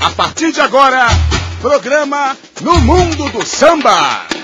A partir de agora, programa No Mundo do Samba.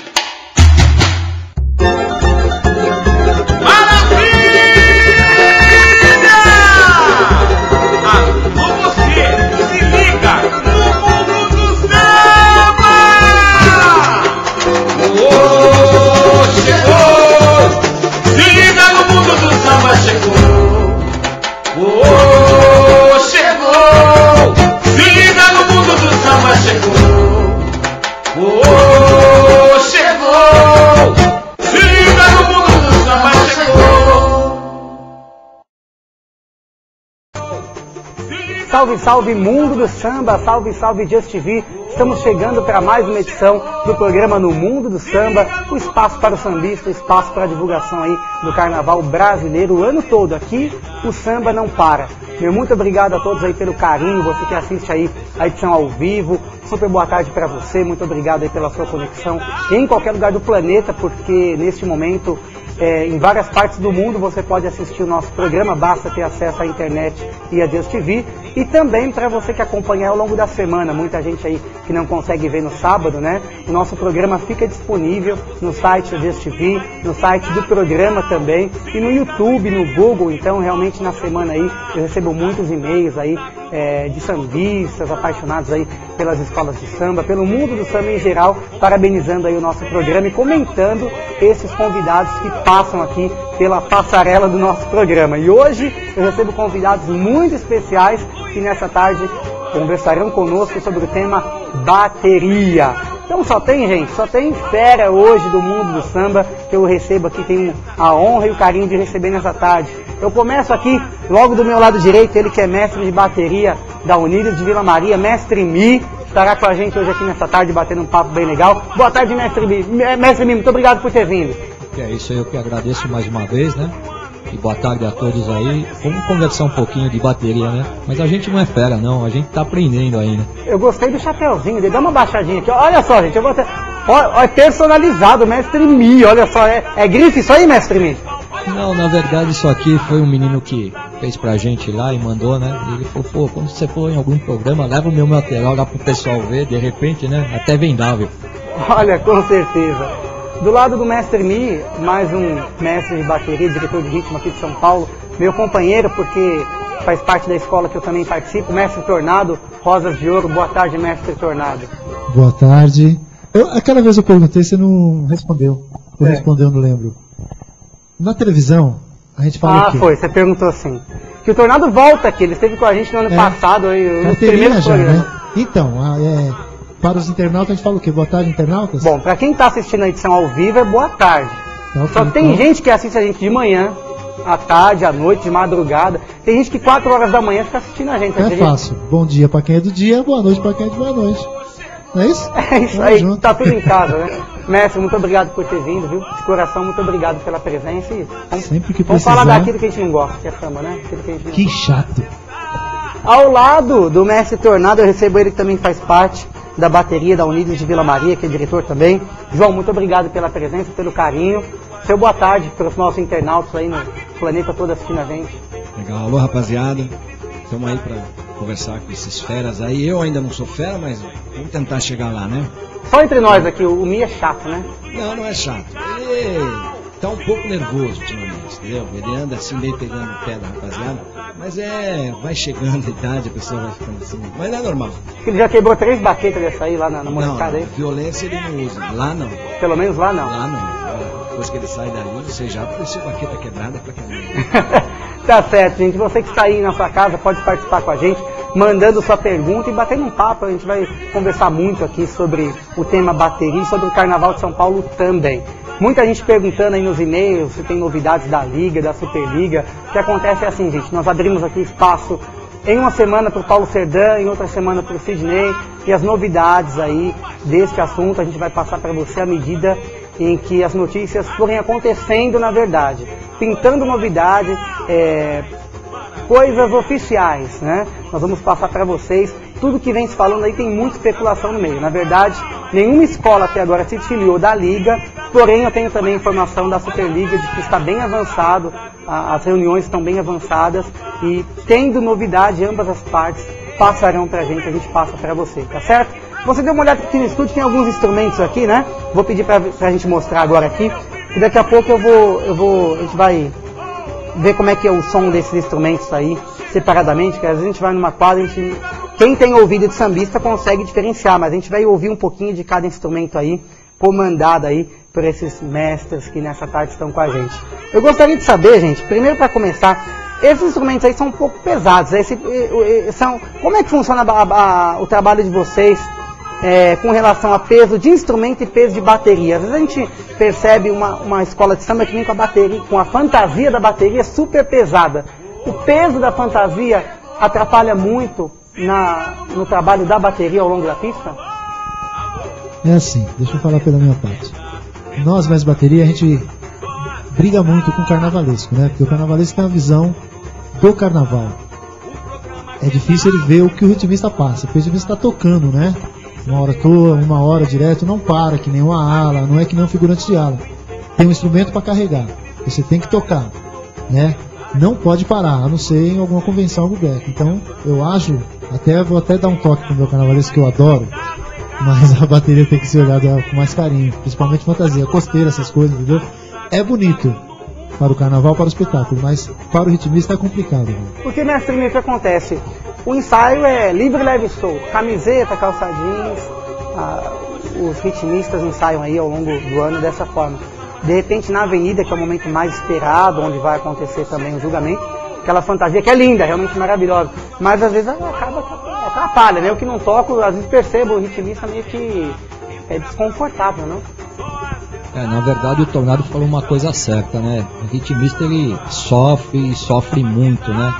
Salve, mundo do samba, salve, salve Just TV. Estamos chegando para mais uma edição do programa No Mundo do Samba, o espaço para o sambista, o espaço para a divulgação aí do carnaval brasileiro o ano todo. Aqui o samba não para. Meu muito obrigado a todos aí pelo carinho, você que assiste aí a edição ao vivo. Super boa tarde para você, muito obrigado aí pela sua conexão em qualquer lugar do planeta, porque neste momento é, em várias partes do mundo você pode assistir o nosso programa, basta ter acesso à internet e a Deus TV. E também para você que acompanhar ao longo da semana, muita gente aí que não consegue ver no sábado, né? O nosso programa fica disponível no site da Deus TV, no site do programa também e no YouTube, no Google. Então, realmente na semana aí eu recebo muitos e-mails aí é, de sambistas, apaixonados aí pelas escolas de samba, pelo mundo do samba em geral, parabenizando aí o nosso programa e comentando esses convidados que passam aqui pela passarela do nosso programa. E hoje eu recebo convidados muito especiais que nessa tarde conversarão conosco sobre o tema bateria. Então só tem gente, só tem fera hoje do mundo do samba que eu recebo aqui, tenho a honra e o carinho de receber nessa tarde. Eu começo aqui, logo do meu lado direito, ele que é mestre de bateria da Unidos de Vila Maria, mestre Mi, estará com a gente hoje aqui nessa tarde batendo um papo bem legal. Boa tarde, mestre Mi. Mestre Mi, muito obrigado por ter vindo. É isso aí, eu que agradeço mais uma vez, né? E boa tarde a todos aí. Vamos conversar um pouquinho de bateria, né? Mas a gente não é fera, não. A gente tá aprendendo ainda. Eu gostei do chapéuzinho dele. Dá uma baixadinha aqui. Olha só, gente. Eu vou ter... Ó, é personalizado, mestre Mi. Olha só. É, é grife isso aí, mestre Mi? Não, na verdade isso aqui foi um menino que fez pra gente lá e mandou, né? E ele falou, pô, quando você for em algum programa, leva o meu material lá pro pessoal ver, de repente, né? Até vendável. Olha, com certeza. Do lado do mestre Mi, mais um mestre de bateria, diretor de ritmo aqui de São Paulo, meu companheiro, porque faz parte da escola que eu também participo, mestre Tornado, Rosas de Ouro. Boa tarde, mestre Tornado. Boa tarde. Eu, aquela vez eu perguntei, você não respondeu. Você é. respondeu, não lembro. Na televisão, a gente fala Ah, foi, você perguntou assim. Que o Tornado volta aqui, ele esteve com a gente no ano é, passado, aí, no primeiro já, Né? Então, é, para os internautas a gente fala o quê? Boa tarde, internautas? Bom, para quem está assistindo a edição ao vivo é boa tarde. Okay, Só tem então... gente que assiste a gente de manhã, à tarde, à noite, de madrugada. Tem gente que 4 horas da manhã fica assistindo a gente. É fácil. Bom dia para quem é do dia, boa noite para quem é de boa noite. Não é isso? É isso Vamos aí, junto. tá tudo em casa, né? Mestre, muito obrigado por ter vindo, viu? De coração, muito obrigado pela presença e vamos, Sempre que vamos falar daquilo que a gente não gosta, que é fama, né? Aquilo que, a gente que chato. Ao lado do Mestre Tornado, eu recebo ele que também faz parte da bateria da Unidos de Vila Maria, que é diretor também. João, muito obrigado pela presença, pelo carinho. Seu boa tarde para os nossos internautas aí no planeta todo assistindo a gente. Legal, alô rapaziada. Estamos aí para conversar com esses feras aí. Eu ainda não sou fera, mas vamos tentar chegar lá, né? Só entre nós aqui, o Mi é chato, né? Não, não é chato. Ele tá um pouco nervoso ultimamente, entendeu? Ele anda assim, meio pegando o pé da rapaziada. Mas é, vai chegando a idade, a pessoa vai ficando assim. Mas não é normal. Ele já quebrou três baquetas dessa aí lá na, na molecada aí? violência ele não usa. Lá não. Pelo menos lá não. Lá não. Depois que ele sai dali, você já apareceu baqueta quebrada pra caramba. tá certo, gente. Você que está aí na sua casa pode participar com a gente mandando sua pergunta e batendo um papo. A gente vai conversar muito aqui sobre o tema bateria e sobre o Carnaval de São Paulo também. Muita gente perguntando aí nos e-mails se tem novidades da Liga, da Superliga. O que acontece é assim, gente, nós abrimos aqui espaço em uma semana para o Paulo Serdã, em outra semana para o Sidney, e as novidades aí deste assunto a gente vai passar para você à medida em que as notícias forem acontecendo na verdade. Pintando novidade, é, coisas oficiais, né? Nós vamos passar para vocês tudo que vem se falando aí tem muita especulação no meio. Na verdade, nenhuma escola até agora se filiou da Liga, porém eu tenho também informação da Superliga de que está bem avançado, as reuniões estão bem avançadas e tendo novidade ambas as partes passarão pra gente, a gente passa pra você, tá certo? Você deu uma olhada aqui no estúdio, tem alguns instrumentos aqui, né? Vou pedir pra, pra gente mostrar agora aqui. E daqui a pouco eu vou, eu vou, a gente vai ver como é que é o som desses instrumentos aí, separadamente, que às vezes a gente vai numa quadra, a gente, quem tem ouvido de sambista consegue diferenciar, mas a gente vai ouvir um pouquinho de cada instrumento aí, comandado aí por esses mestres que nessa tarde estão com a gente. Eu gostaria de saber, gente, primeiro para começar, esses instrumentos aí são um pouco pesados. Esse, são, como é que funciona a, a, o trabalho de vocês é, com relação a peso de instrumento e peso de bateria? Às vezes a gente percebe uma, uma escola de samba que vem com a bateria, com a fantasia da bateria super pesada. O peso da fantasia atrapalha muito na, no trabalho da bateria ao longo da pista? É assim, deixa eu falar pela minha parte. Nós, mais bateria, a gente briga muito com o carnavalesco, né? Porque o carnavalesco tem uma visão do carnaval. É difícil ele ver o que o ritmista passa, porque o ritmista está tocando, né? Uma hora toa, uma hora direto, não para, que nem uma ala, não é que nem um figurante de ala. Tem um instrumento para carregar, você tem que tocar, né? Não pode parar, a não ser em alguma convenção, algum back. Então, eu acho, até vou até dar um toque pro meu carnavalesco que eu adoro, mas a bateria tem que ser olhada com mais carinho, principalmente fantasia, costeira, essas coisas, entendeu? É bonito para o carnaval, para o espetáculo, mas para o ritmista é complicado. Né? Porque, mestre, o que acontece? O ensaio é livre, leve e solto, camiseta, calça jeans, ah, os ritmistas ensaiam aí ao longo do ano dessa forma. De repente, na avenida, que é o momento mais esperado, onde vai acontecer também o julgamento, aquela fantasia que é linda, realmente maravilhosa, mas às vezes acaba atrapalha, né? Eu que não toco, às vezes percebo o ritmista meio que é desconfortável, não? É, na verdade o Tornado falou uma coisa certa, né? O ritmista ele sofre e sofre muito, né?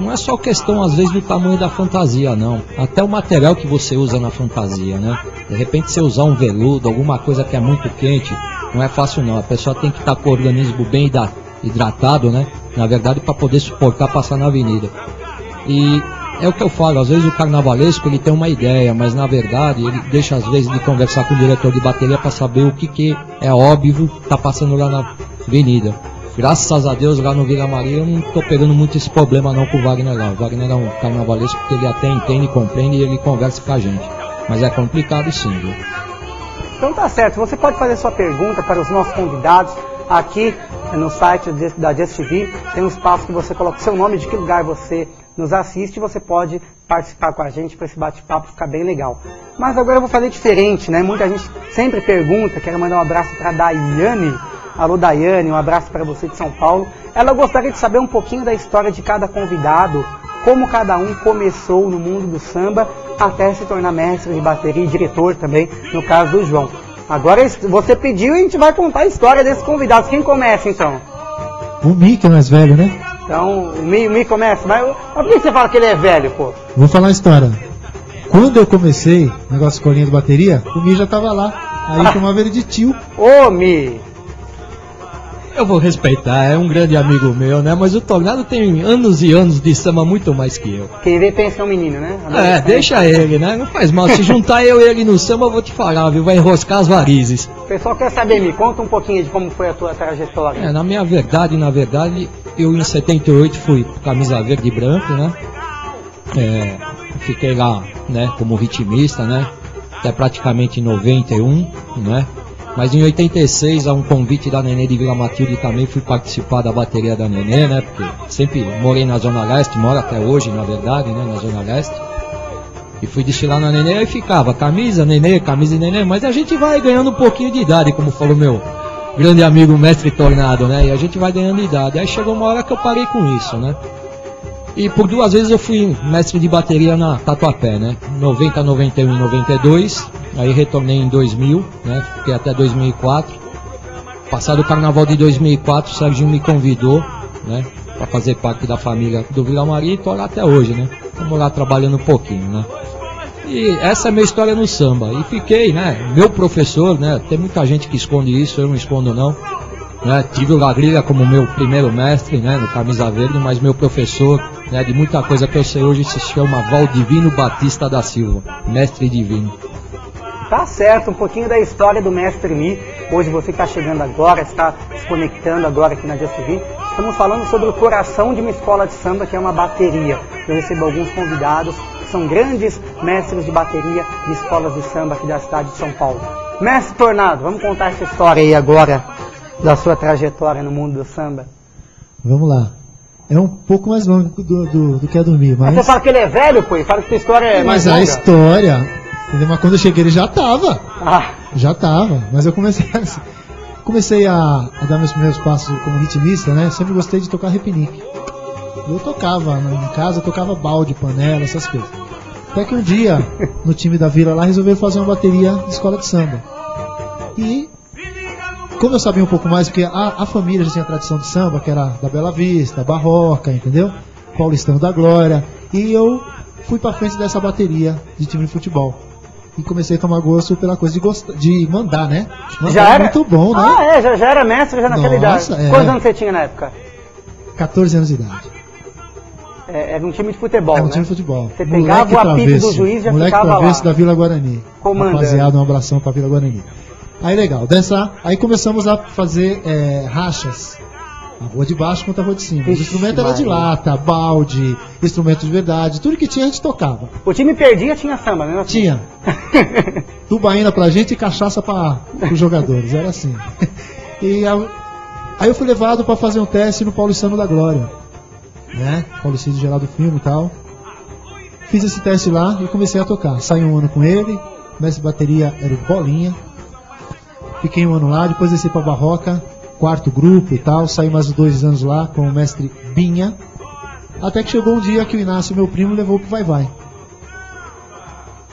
Não é só questão, às vezes, do tamanho da fantasia, não. Até o material que você usa na fantasia, né? De repente, você usar um veludo, alguma coisa que é muito quente, não é fácil, não. A pessoa tem que estar com o organismo bem hidratado, né? Na verdade, para poder suportar passar na avenida. E é o que eu falo, às vezes o carnavalesco ele tem uma ideia, mas na verdade ele deixa às vezes de conversar com o diretor de bateria para saber o que, que é óbvio tá passando lá na avenida. Graças a Deus lá no Vila Maria eu não tô pegando muito esse problema não com o Wagner lá. O Wagner é um carnavalesco porque ele até entende, compreende e ele conversa com a gente. Mas é complicado sim, viu? Então tá certo, você pode fazer sua pergunta para os nossos convidados aqui no site da Just TV. Tem um espaço que você coloca o seu nome, de que lugar você nos assiste e você pode participar com a gente para esse bate-papo ficar bem legal. Mas agora eu vou fazer diferente, né? Muita gente sempre pergunta, quero mandar um abraço para a Daiane. Alô Daiane, um abraço para você de São Paulo. Ela gostaria de saber um pouquinho da história de cada convidado, como cada um começou no mundo do samba até se tornar mestre de bateria e diretor também, no caso do João. Agora você pediu e a gente vai contar a história desses convidados. Quem começa então? O Mick é mais velho, né? Então, o Mi, o Mi começa. Mas, mas por que você fala que ele é velho, pô? Vou falar a história. Quando eu comecei, negócio de escolinha de bateria, o Mi já tava lá. Aí chamava ele de tio. Ô, Mi! Eu vou respeitar, é um grande amigo meu, né? Mas o Tornado tem anos e anos de samba muito mais que eu. Quem vê pensa é um menino, né? É, deixa ele, né? Não faz mal. Se juntar eu e ele no samba, eu vou te falar, viu? Vai enroscar as varizes. O pessoal quer saber, me conta um pouquinho de como foi a tua trajetória. É, na minha verdade, na verdade, eu em 78 fui camisa verde e branco, né? É, fiquei lá, né, como ritmista, né? Até praticamente em 91, né? Mas em 86, a um convite da Nenê de Vila Matilde também fui participar da bateria da Nenê, né? Porque sempre morei na Zona Leste, moro até hoje, na verdade, né? Na Zona Leste. E fui desfilar na Nenê e ficava camisa, Nenê, camisa e Nenê. Mas a gente vai ganhando um pouquinho de idade, como falou meu grande amigo mestre Tornado, né? E a gente vai ganhando idade. Aí chegou uma hora que eu parei com isso, né? E por duas vezes eu fui mestre de bateria na Tatuapé, né? 90, 91 e 92. Aí retornei em 2000, né? Fiquei até 2004. Passado o carnaval de 2004, o Sérgio me convidou, né? Para fazer parte da família do Vila Maria e tô lá até hoje, né? Estamos lá trabalhando um pouquinho, né? E essa é a minha história no samba. E fiquei, né? Meu professor, né? Tem muita gente que esconde isso, eu não escondo não. Né? Tive o Lagrilha como meu primeiro mestre, né? No Camisa Verde, mas meu professor, né? De muita coisa que eu sei hoje se chama Valdivino Batista da Silva, mestre divino. Tá certo, um pouquinho da história do Mestre Mi. Hoje você está chegando agora, está se conectando agora aqui na Just TV. Estamos falando sobre o coração de uma escola de samba que é uma bateria. Eu recebo alguns convidados são grandes mestres de bateria de escolas de samba aqui da cidade de São Paulo. Mestre Tornado, vamos contar essa história aí agora da sua trajetória no mundo do samba. Vamos lá. É um pouco mais longo do, do, do que a dormir, mas. Você fala que ele é velho, pô, e fala que tua história é mais mas a longa. história. Entendeu? Mas quando eu cheguei ele já tava. Ah, Já tava. Mas eu comecei a, comecei a, a dar meus primeiros passos como ritmista, né? Sempre gostei de tocar repinique. Eu tocava na- em casa, tocava balde, panela, essas coisas. Até que um dia, no time da vila lá, resolveram fazer uma bateria de escola de samba. E como eu sabia um pouco mais, porque a, a família já tinha tradição de samba, que era da Bela Vista, Barroca, entendeu? Paulistano da Glória. E eu fui pra frente dessa bateria de time de futebol. E comecei a tomar gosto pela coisa de, gost... de mandar, né? Mandar já é era? muito bom, né? Ah, é, já, já era mestre já naquela Nossa, idade. é. Quantos anos você tinha na época? 14 anos de idade. É, era um time de futebol, Era um né? time de futebol. Você pegava o apito do juiz e já Moleque ficava lá. da Vila Guarani. Comandando. Rapaziada, um abração pra Vila Guarani. Aí legal, dessa, aí começamos a fazer é, rachas. A rua de baixo contra a rua de cima. Ixi, o instrumento era de lata, balde, instrumento de verdade, tudo que tinha a gente tocava. O time perdia, tinha samba, né? Tinha. Tubaína pra gente e cachaça para os jogadores, era assim. E a- aí eu fui levado para fazer um teste no Paulistano da Glória, né? Paulistano Geraldo Filme e tal. Fiz esse teste lá e comecei a tocar. Saí um ano com ele, mestre bateria era o Bolinha. Fiquei um ano lá, depois desci pra Barroca, quarto grupo e tal. Saí mais dois anos lá com o mestre Binha. Até que chegou um dia que o Inácio, meu primo, levou pro Vai Vai.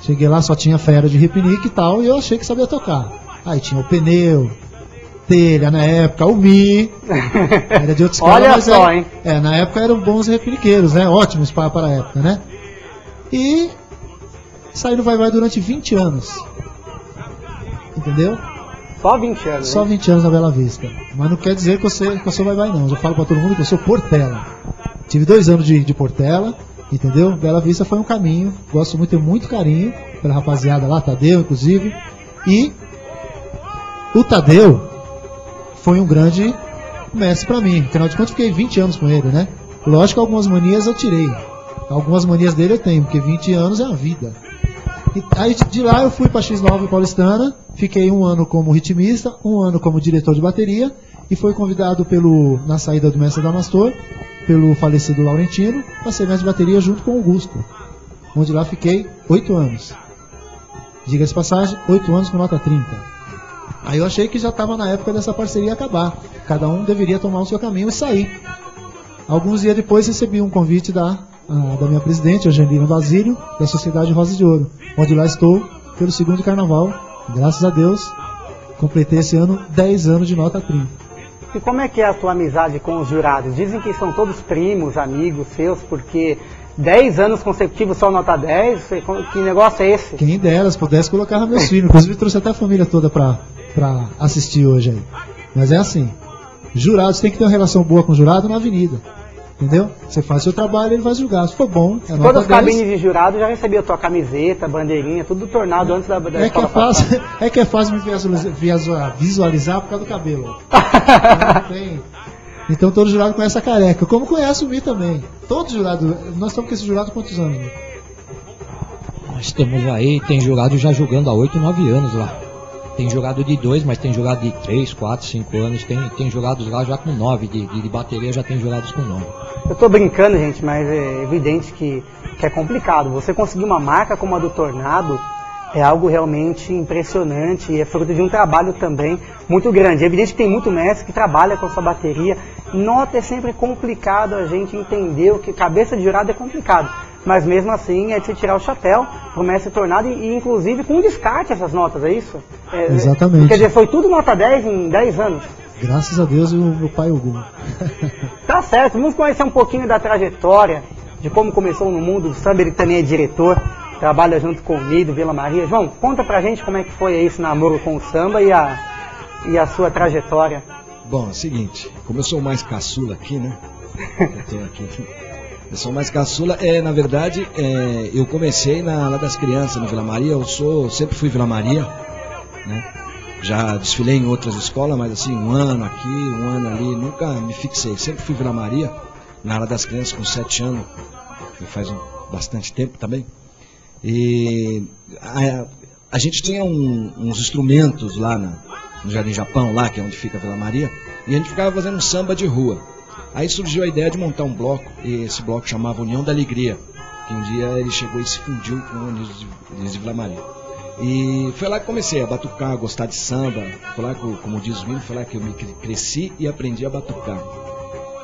Cheguei lá, só tinha fera de repinique e tal, e eu achei que sabia tocar. Aí tinha o pneu, telha na época, o Mi. Era de escola, Olha mas só, era- hein? É, na época eram bons repiniqueiros, né? Ótimos para, para a época, né? E saí no Vai Vai durante 20 anos. Entendeu? Só 20 anos. Só hein? 20 anos na Bela Vista. Mas não quer dizer que eu sou Vai Vai, não. Eu falo pra todo mundo que eu sou Portela. Tive dois anos de, de Portela, entendeu? Bela Vista foi um caminho. Gosto muito, tenho muito carinho pela rapaziada lá, Tadeu, inclusive. E o Tadeu foi um grande mestre pra mim. Afinal de contas, fiquei 20 anos com ele, né? Lógico que algumas manias eu tirei. Algumas manias dele eu tenho, porque 20 anos é a vida. E aí de lá eu fui para X9 Paulistana, fiquei um ano como ritmista, um ano como diretor de bateria e fui convidado pelo na saída do mestre Damastor, pelo falecido Laurentino, para ser mestre de bateria junto com o Augusto, onde lá fiquei oito anos. Diga-se passagem, oito anos com nota 30. Aí eu achei que já estava na época dessa parceria acabar. Cada um deveria tomar o seu caminho e sair. Alguns dias depois recebi um convite da, ah, da minha presidente, Angelina Basílio, da Sociedade Rosa de Ouro, onde lá estou pelo segundo carnaval. Graças a Deus, completei esse ano 10 anos de nota 30. E como é que é a tua amizade com os jurados? Dizem que são todos primos, amigos seus, porque 10 anos consecutivos só nota 10, Você- que negócio é esse? Quem dera, se pudesse, colocava meus filhos. Inclusive, trouxe até a família toda pra assistir hoje aí. Mas é assim: jurados tem que ter uma relação boa com o jurado na avenida. Entendeu? Você faz seu trabalho, ele vai julgar. Se for bom, é Todas as 10. cabines de jurado já recebia a tua camiseta, bandeirinha, tudo do tornado antes da, da É que é fácil, é que é fácil me visualizar, visualizar- por causa do cabelo. Não tem. Então todo jurado conhece a careca, como conhece o Mi também. Todo jurado, nós estamos com esse jurado há quantos anos? Mi? Nós estamos aí, tem jogado já jogando há 8, 9 anos lá. Tem jogado de 2, mas tem jogado de 3, 4, 5 anos. Tem, tem jogados lá já com 9, de, de, de bateria já tem jogados com 9. Eu tô brincando, gente, mas é evidente que, que é complicado. Você conseguir uma marca como a do Tornado é algo realmente impressionante e é fruto de um trabalho também muito grande. É evidente que tem muito mestre que trabalha com sua bateria. Nota é sempre complicado a gente entender o que cabeça de jurado é complicado. Mas mesmo assim é de se tirar o chapéu pro mestre Tornado e, inclusive com descarte essas notas, é isso? É, Exatamente. Quer dizer, foi tudo nota 10 em 10 anos. Graças a Deus e o meu pai Hugo. Tá certo, vamos conhecer um pouquinho da trajetória, de como começou no mundo do samba, ele também é diretor, trabalha junto com o Nido, Vila Maria. João, conta pra gente como é que foi esse namoro com o samba e a, e a sua trajetória. Bom, é o seguinte, como eu sou mais caçula aqui, né? Eu tô aqui. Eu sou mais caçula, é, na verdade, é, eu comecei na, lá das crianças, no Vila Maria, eu sou, sempre fui Vila Maria, né? Já desfilei em outras escolas, mas assim, um ano aqui, um ano ali, nunca me fixei, sempre fui Vila Maria, na área das crianças com sete anos, que faz um, bastante tempo também. E a, a gente tinha um- uns instrumentos lá na- no Jardim Japão, lá que é onde fica a Vila Maria, e a gente ficava fazendo um samba de rua. Aí surgiu a ideia de montar um bloco, e esse bloco chamava União da Alegria, que um dia ele chegou e se fundiu com o Unidos de, Unidos de Vila Maria. E foi lá que comecei a batucar, a gostar de samba, foi lá que, como diz o Mino, foi lá que eu me cre- cresci e aprendi a batucar.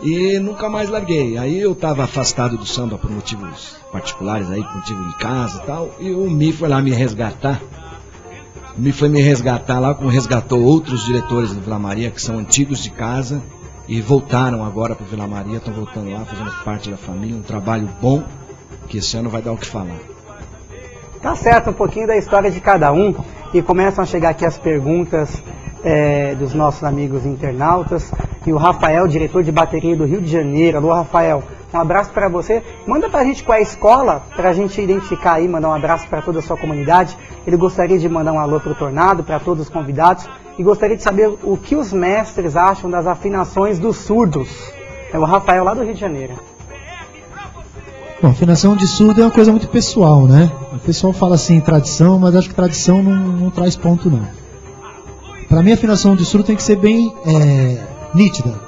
E nunca mais larguei. Aí eu estava afastado do samba por motivos particulares aí, por motivo de casa e tal, e o Mi foi lá me resgatar. Mi foi me resgatar lá, como resgatou outros diretores do Vila Maria, que são antigos de casa, e voltaram agora para Vila Maria, estão voltando lá, fazendo parte da família, um trabalho bom, que esse ano vai dar o que falar. Tá certo, um pouquinho da história de cada um. E começam a chegar aqui as perguntas eh, dos nossos amigos internautas. E o Rafael, diretor de bateria do Rio de Janeiro. Alô, Rafael, um abraço para você. Manda pra gente qual é a escola, pra gente identificar aí, mandar um abraço para toda a sua comunidade. Ele gostaria de mandar um alô pro Tornado, para todos os convidados. E gostaria de saber o que os mestres acham das afinações dos surdos. É o Rafael lá do Rio de Janeiro. Bom, afinação de surdo é uma coisa muito pessoal, né? O pessoal fala assim, tradição, mas acho que tradição não, não traz ponto, não. Para mim, a afinação de surdo tem que ser bem é, nítida.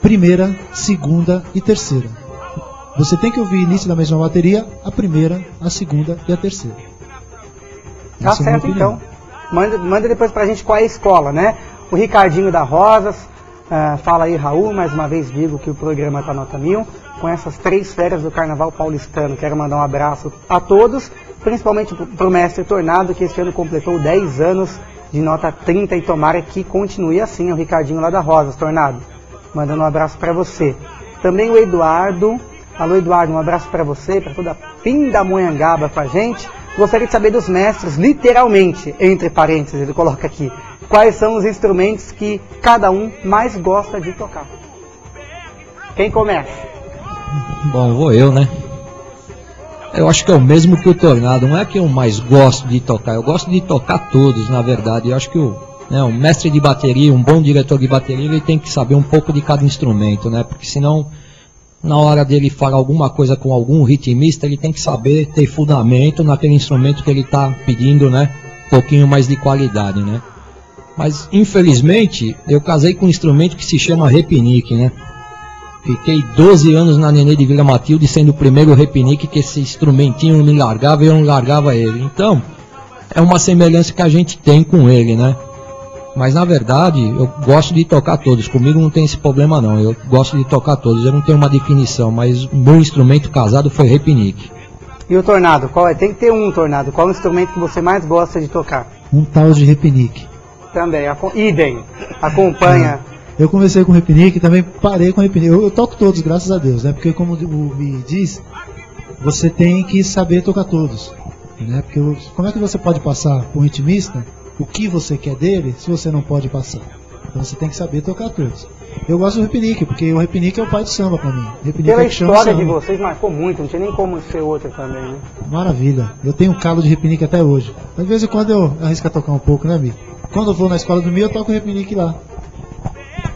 Primeira, segunda e terceira. Você tem que ouvir nitidamente na bateria a primeira, a segunda e a terceira. Tá Essa é a minha certo opinião. então. Manda, manda depois pra gente qual é a escola, né? O Ricardinho da Rosas, ah, fala aí Raul, mais uma vez digo que o programa tá nota mil, com essas três férias do Carnaval Paulistano. Quero mandar um abraço a todos, principalmente pro, mestre Tornado, que este ano completou 10 anos de nota 30 e tomara que continue assim, o Ricardinho lá da Rosas, Tornado. Mandando um abraço pra você. Também o Eduardo, alô Eduardo, um abraço pra você, pra toda a Pindamonhangaba com a gente. Gostaria de saber dos mestres, literalmente, entre parênteses, ele coloca aqui, quais são os instrumentos que cada um mais gosta de tocar. Quem começa? Bom, vou eu, né? Eu acho que é o mesmo que o Tornado. Não é que eu mais gosto de tocar. Eu gosto de tocar todos, na verdade. Eu acho que o, né, um mestre de bateria, um bom diretor de bateria, ele tem que saber um pouco de cada instrumento, né? Porque senão, na hora dele falar alguma coisa com algum ritmista, ele tem que saber ter fundamento naquele instrumento que ele está pedindo, né? Um pouquinho mais de qualidade, né? Mas, infelizmente, eu casei com um instrumento que se chama repinique, né? Fiquei 12 anos na Nenê de Vila Matilde, sendo o primeiro repinique que esse instrumentinho me largava e eu não largava ele. Então, é uma semelhança que a gente tem com ele, né? Mas na verdade, eu gosto de tocar todos. Comigo não tem esse problema não. Eu gosto de tocar todos. Eu não tenho uma definição, mas o meu instrumento casado foi repinique. E o Tornado? Qual é? Tem que ter um Tornado. Qual é o instrumento que você mais gosta de tocar? Um tal de repinique. Também, aco- idem. Acompanha. Eu comecei com repinique e também parei com repinique. Eu, eu toco todos, graças a Deus, né? Porque como o me diz, você tem que saber tocar todos. Né? Porque o- como é que você pode passar para um ritmista o que você quer dele se você não pode passar? Então você tem que saber tocar todos. Eu gosto do repinique, porque o repinique é o pai do samba para mim. Repinique Pela é que chama história de vocês marcou muito, não tinha nem como ser outro também, né? Maravilha. Eu tenho um calo de repinique até hoje. De vez em quando eu arrisco a tocar um pouco, né, amigo? Quando eu vou na escola do meu, eu toco repinique lá.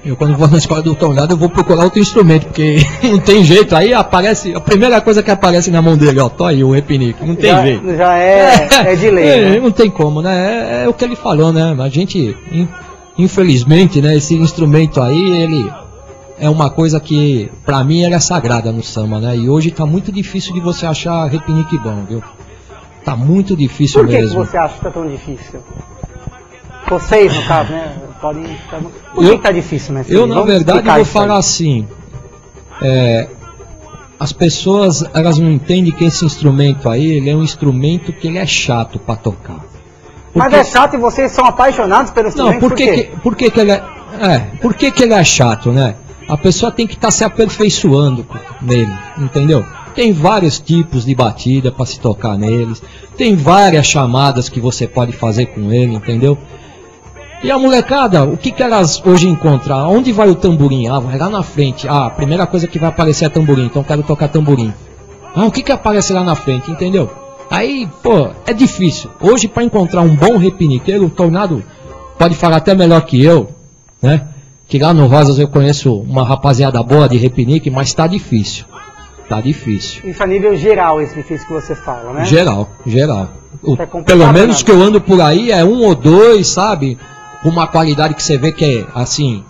Eu quando vou na escola do Tornado eu vou procurar outro instrumento, porque não tem jeito. Aí aparece, a primeira coisa que aparece na mão dele, ó, tô aí o repinique. Não tem já, jeito. Já é, é de lei, É, né? Não tem como, né? É, é o que ele falou, né? A gente, in- infelizmente, né? Esse instrumento aí, ele é uma coisa que, pra mim, era sagrada no samba, né? E hoje tá muito difícil de você achar repinique bom, viu? Tá muito difícil Por que, que mesmo. você acha que tá tão difícil? Vocês, no caso, né? Podem ficar... Por que, Eu- que tá difícil, né? Eu, na verdade, vou aí. falar assim. é, as pessoas, elas não entendem que esse instrumento aí, ele é um instrumento que ele é chato pra tocar. Mas Porque- é chato e vocês são apaixonados pelo instrumento, Não, por que, quê? que, por que, que ele é, é, por que, que ele é chato, né? A pessoa tem que estar se aperfeiçoando nele, entendeu? Tem vários tipos de batida para se tocar neles, tem várias chamadas que você pode fazer com ele, entendeu? E a molecada, o que, que elas hoje encontram? Onde vai o tamborim? Ah, vai lá na frente. Ah, a primeira coisa que vai aparecer é tamborim, então eu quero tocar tamborim. Ah, o que, que aparece lá na frente, entendeu? Aí, pô, é difícil. Hoje, para encontrar um bom repiniqueiro, o Tornado pode falar até melhor que eu, né? Que lá no Rosas eu conheço uma rapaziada boa de repinique, mas tá difícil. Tá difícil. Isso a nível geral, esse difícil que você fala, né? Geral, geral. O- É pelo menos né? que eu ando por aí é um ou dois, sabe? Uma qualidade que você vê que é assim,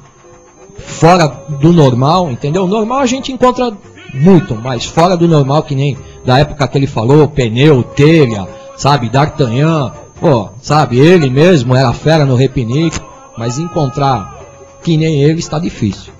fora do normal, entendeu? Normal a gente encontra muito, mas fora do normal, que nem da época que ele falou, pneu, telha, sabe, D'Artagnan, pô, sabe, ele mesmo era fera no repinique, mas encontrar que nem ele está difícil.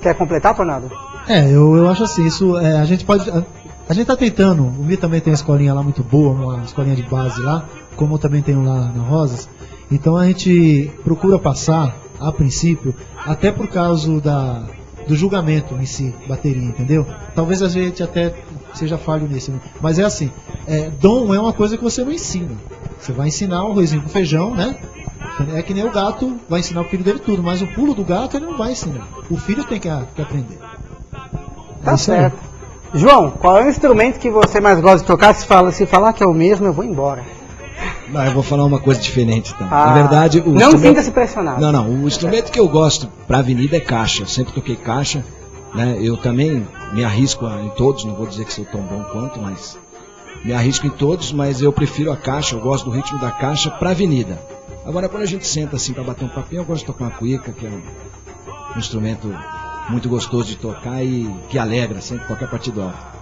Quer completar, Tornado? É, eu, eu acho assim, isso é, a gente pode. A, a gente tá tentando, o Mi também tem uma escolinha lá muito boa, uma escolinha de base lá, como eu também tenho lá na Rosas. Então a gente procura passar, a princípio, até por causa da, do julgamento em si, bateria, entendeu? Talvez a gente até seja falho nisso, né? mas é assim, é, dom é uma coisa que você não ensina. Você vai ensinar um arrozinho com feijão, né? É que nem o gato vai ensinar o filho dele tudo, mas o pulo do gato ele não vai ensinar. O filho tem que, que aprender. Tá É aí. certo. João, qual é o instrumento que você mais gosta de tocar? Se, fala, se falar que é o mesmo, eu vou embora. Não, eu vou falar uma coisa diferente, então. Ah, Na verdade, o não sinta-se pressionado. Não, não. O instrumento que eu gosto pra avenida é caixa. Eu sempre toquei caixa. Né? Eu também me arrisco em todos, não vou dizer que sou tão bom quanto, mas me arrisco em todos, mas eu prefiro a caixa, eu gosto do ritmo da caixa pra avenida. Agora quando a gente senta assim pra bater um papinho, eu gosto de tocar uma cuíca, que é um, um instrumento muito gostoso de tocar e que alegra sempre qualquer partido alto.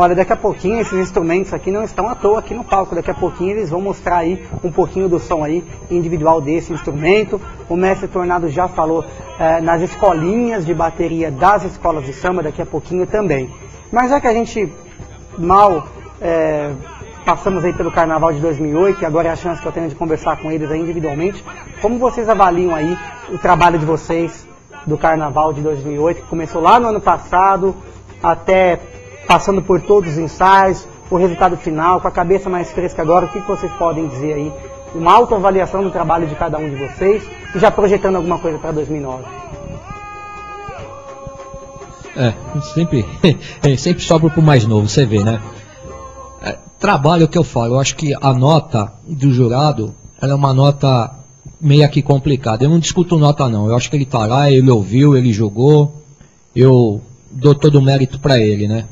Olha, daqui a pouquinho esses instrumentos aqui não estão à toa aqui no palco. Daqui a pouquinho eles vão mostrar aí um pouquinho do som aí individual desse instrumento. O mestre Tornado já falou eh, nas escolinhas de bateria das escolas de samba, daqui a pouquinho também. Mas já que a gente mal eh, passamos aí pelo Carnaval de 2008 e agora é a chance que eu tenho de conversar com eles aí individualmente, como vocês avaliam aí o trabalho de vocês do Carnaval de 2008, que começou lá no ano passado, até passando por todos os ensaios, o resultado final, com a cabeça mais fresca agora, o que vocês podem dizer aí? Uma autoavaliação do trabalho de cada um de vocês e já projetando alguma coisa para 2009. É, sempre, sempre sobra pro mais novo, você vê, né? É, trabalho que eu falo, eu acho que a nota do jurado, ela é uma nota meio que complicada. Eu não discuto nota não, eu acho que ele tá lá, ele ouviu, ele jogou, eu dou todo o mérito pra ele, né?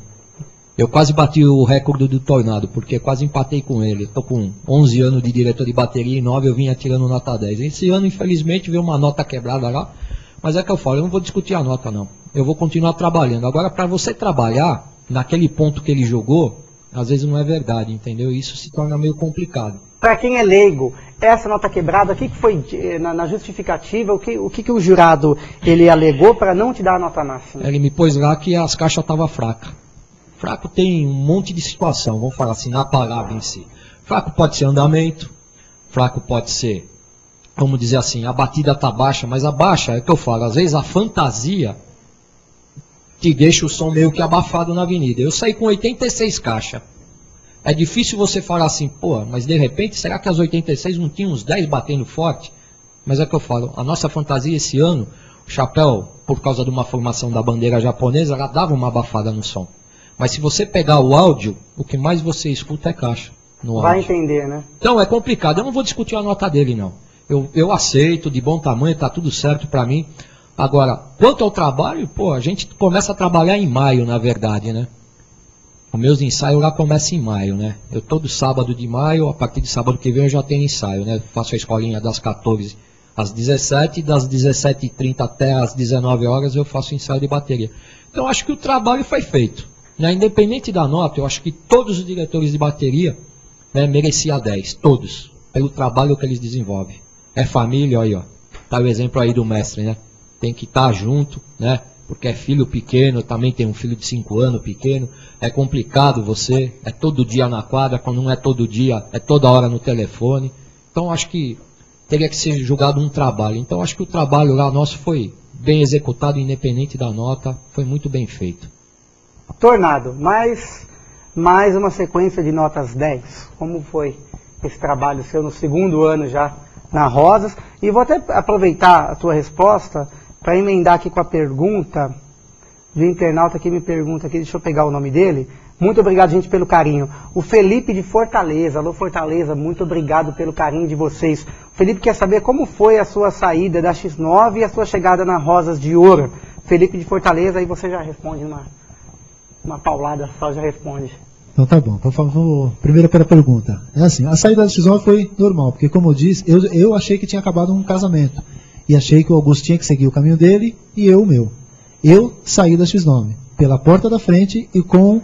Eu quase bati o recorde do Tornado, porque quase empatei com ele. Tô com 11 anos de diretor de bateria e 9 eu vinha tirando nota 10. Esse ano, infelizmente, veio uma nota quebrada lá. Mas é que eu falo, eu não vou discutir a nota não. Eu vou continuar trabalhando. Agora, para você trabalhar naquele ponto que ele jogou, às vezes não é verdade, entendeu? Isso se torna meio complicado. Para quem é leigo, essa nota quebrada, o que, que foi eh, na, na justificativa, o que, o que, que o jurado ele alegou para não te dar a nota máxima? Ele me pôs lá que as caixas estavam fracas. Fraco tem um monte de situação, vamos falar assim, na palavra em si. Fraco pode ser andamento, fraco pode ser, vamos dizer assim, a batida tá baixa, mas a baixa, é o que eu falo, às vezes a fantasia te deixa o som meio que abafado na avenida. Eu saí com 86 caixas. É difícil você falar assim, pô, mas de repente, será que as 86 não tinham uns 10 batendo forte? Mas é que eu falo, a nossa fantasia esse ano, o chapéu, por causa de uma formação da bandeira japonesa, ela dava uma abafada no som. Mas se você pegar o áudio, o que mais você escuta é caixa no Vai áudio. entender, né? Então é complicado. Eu não vou discutir a nota dele, não. Eu, eu aceito, de bom tamanho, tá tudo certo pra mim. Agora, quanto ao trabalho, pô, a gente começa a trabalhar em maio, na verdade, né? Os meus ensaios lá começam em maio, né? Eu todo sábado de maio, a partir de sábado que vem eu já tenho ensaio, né? Faço a escolinha das 14 às 17, das 17h30 até às 19 horas eu faço ensaio de bateria. Então acho que o trabalho foi feito. Né? Independente da nota, eu acho que todos os diretores de bateria né, merecia 10, todos, pelo trabalho que eles desenvolvem. É família, aí, ó. Tá o exemplo aí do mestre, né? Tem que estar junto, né? Porque é filho pequeno, também tem um filho de 5 anos pequeno. É complicado você, é todo dia na quadra, quando não é todo dia, é toda hora no telefone. Então acho que teria que ser julgado um trabalho. Então acho que o trabalho lá nosso foi bem executado, independente da nota, foi muito bem feito. Tornado, mais, mais uma sequência de notas 10. Como foi esse trabalho seu no segundo ano já na Rosas? E vou até aproveitar a tua resposta para emendar aqui com a pergunta do internauta que me pergunta aqui, deixa eu pegar o nome dele. Muito obrigado, gente, pelo carinho. O Felipe de Fortaleza. Alô, Fortaleza, muito obrigado pelo carinho de vocês. O Felipe quer saber como foi a sua saída da X9 e a sua chegada na Rosas de Ouro. Felipe de Fortaleza, aí você já responde numa, uma paulada só já responde. Então tá bom, por favor, primeira pela pergunta. É assim, a saída da X9 foi normal, porque como eu disse, eu, eu achei que tinha acabado um casamento. E achei que o Augusto tinha que seguir o caminho dele e eu o meu. Eu saí da X9, pela porta da frente e com,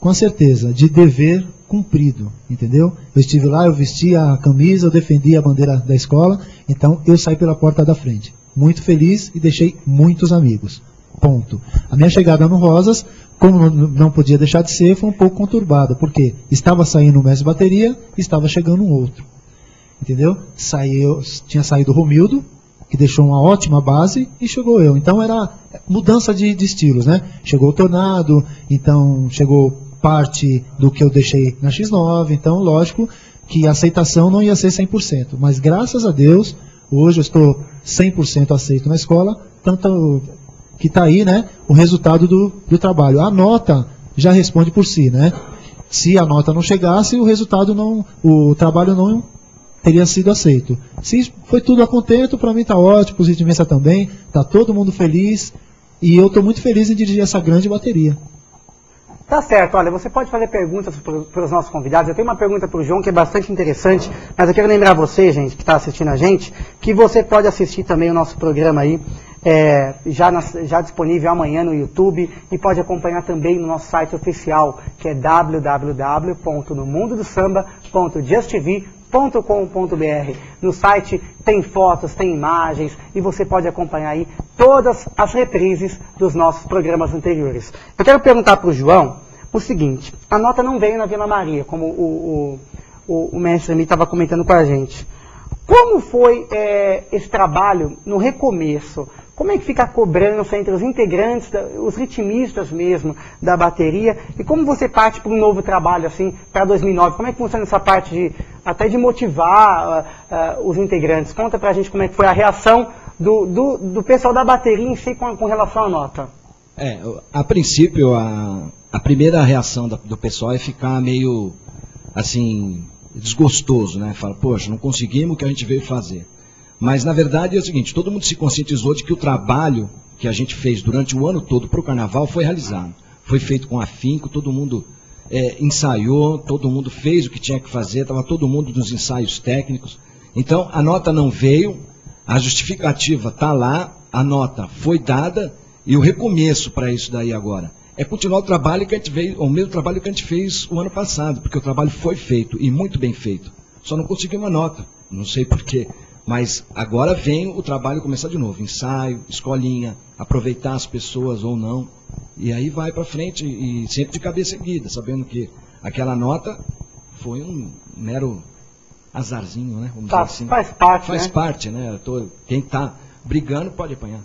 com a certeza de dever cumprido, entendeu? Eu estive lá, eu vesti a camisa, eu defendi a bandeira da escola, então eu saí pela porta da frente. Muito feliz e deixei muitos amigos. Ponto. A minha chegada no Rosas, como não podia deixar de ser, foi um pouco conturbada, porque estava saindo o mestre bateria, estava chegando um outro. Entendeu? Saiu, tinha saído o Romildo, que deixou uma ótima base, e chegou eu. Então era mudança de, de estilos, né? Chegou o Tornado, então chegou parte do que eu deixei na X9, então lógico que a aceitação não ia ser 100%, mas graças a Deus, hoje eu estou 100% aceito na escola, tanto que está aí, né, o resultado do, do trabalho. A nota já responde por si, né? Se a nota não chegasse, o resultado não, o trabalho não teria sido aceito. Se foi tudo a contento, para mim está ótimo, positivista também, está todo mundo feliz e eu estou muito feliz em dirigir essa grande bateria. Tá certo, olha, você pode fazer perguntas para os nossos convidados. Eu tenho uma pergunta para o João que é bastante interessante, mas eu quero lembrar você, gente, que está assistindo a gente, que você pode assistir também o nosso programa aí, é, já, já disponível amanhã no YouTube, e pode acompanhar também no nosso site oficial, que é www.nomundodosamba.justtv.com.br. No site tem fotos, tem imagens e você pode acompanhar aí todas as reprises dos nossos programas anteriores. Eu quero perguntar para o João o seguinte: a nota não veio na Vila Maria, como o, o, o, o mestre estava comentando com a gente. Como foi é, esse trabalho no recomeço? Como é que fica a cobrança entre os integrantes, os ritmistas mesmo da bateria? E como você parte para um novo trabalho assim para 2009? Como é que funciona essa parte de até de motivar uh, uh, os integrantes? Conta para a gente como é que foi a reação do, do, do pessoal da bateria em si com, com, relação à nota. É, a princípio a, a primeira reação do, do pessoal é ficar meio assim desgostoso, né? Fala, poxa, não conseguimos o que a gente veio fazer. Mas na verdade é o seguinte, todo mundo se conscientizou de que o trabalho que a gente fez durante o ano todo para o carnaval foi realizado. Foi feito com afinco, todo mundo é, ensaiou, todo mundo fez o que tinha que fazer, estava todo mundo nos ensaios técnicos. Então a nota não veio, a justificativa está lá, a nota foi dada e o recomeço para isso daí agora é continuar o trabalho que a gente veio, o mesmo trabalho que a gente fez o ano passado, porque o trabalho foi feito e muito bem feito. Só não consegui uma nota, não sei porquê. Mas agora vem o trabalho começar de novo, ensaio, escolinha, aproveitar as pessoas ou não. E aí vai para frente e sempre de cabeça erguida, sabendo que aquela nota foi um mero azarzinho, né? Vamos tá, assim. Faz parte, Faz né? parte, né? Tô, quem está brigando pode apanhar.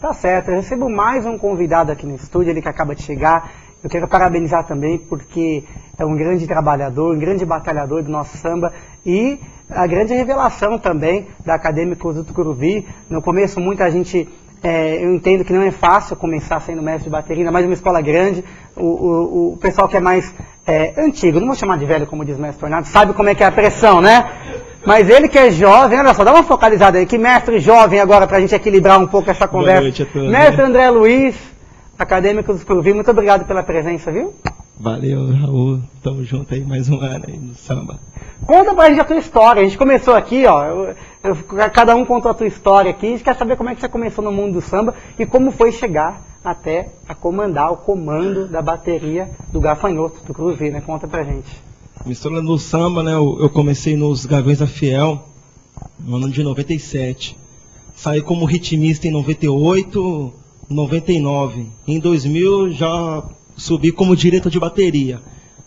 Tá certo, eu recebo mais um convidado aqui no estúdio, ele que acaba de chegar. Eu quero parabenizar também porque é um grande trabalhador, um grande batalhador do nosso samba e a grande revelação também da Acadêmica do Tucuruvi. No começo, muita gente, é, eu entendo que não é fácil começar sendo mestre de bateria, mas uma escola grande. O, o, o pessoal que é mais é, antigo, não vou chamar de velho como diz o mestre Tornado, sabe como é que é a pressão, né? Mas ele que é jovem, olha só, dá uma focalizada aí. Que mestre jovem agora para a gente equilibrar um pouco essa conversa. Noite, todos, mestre André Luiz, acadêmico do Tucuruvi, muito obrigado pela presença, viu? Valeu, Raul. Tamo junto aí mais um ano aí no samba. Conta pra gente a tua história. A gente começou aqui, ó. Eu, eu, cada um contou a tua história aqui. A gente quer saber como é que você começou no mundo do samba e como foi chegar até a comandar o comando da bateria do gafanhoto, do Cruzeiro, né? Conta pra gente. História no samba, né? Eu, eu comecei nos Gaviões da Fiel no ano de 97. Saí como ritmista em 98, 99. Em 2000 já subi como diretor de bateria.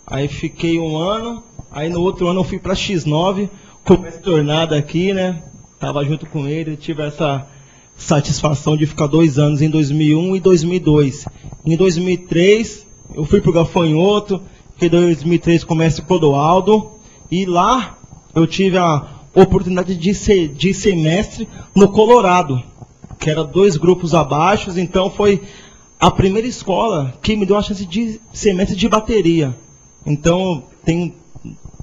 Aí fiquei um ano, aí no outro ano eu fui para X9, com essa tornada aqui, né? Tava junto com ele, tive essa satisfação de ficar dois anos em 2001 e 2002. Em 2003 eu fui pro Gafanhoto, que em 2003 começa o Clodoaldo, e lá eu tive a oportunidade de ser, de semestre no Colorado, que era dois grupos abaixo, então foi a primeira escola que me deu a chance de semestre de bateria. Então, tem,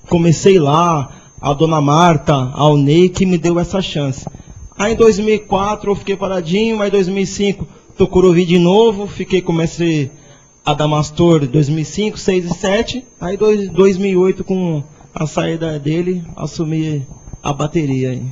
comecei lá, a dona Marta, ao Ney, que me deu essa chance. Aí em 2004 eu fiquei paradinho, aí em 2005 Tucuruvi de novo, fiquei, comecei Adamastor 2005, 6 e 7. Aí dois- 2008 com a saída dele, assumi a bateria aí.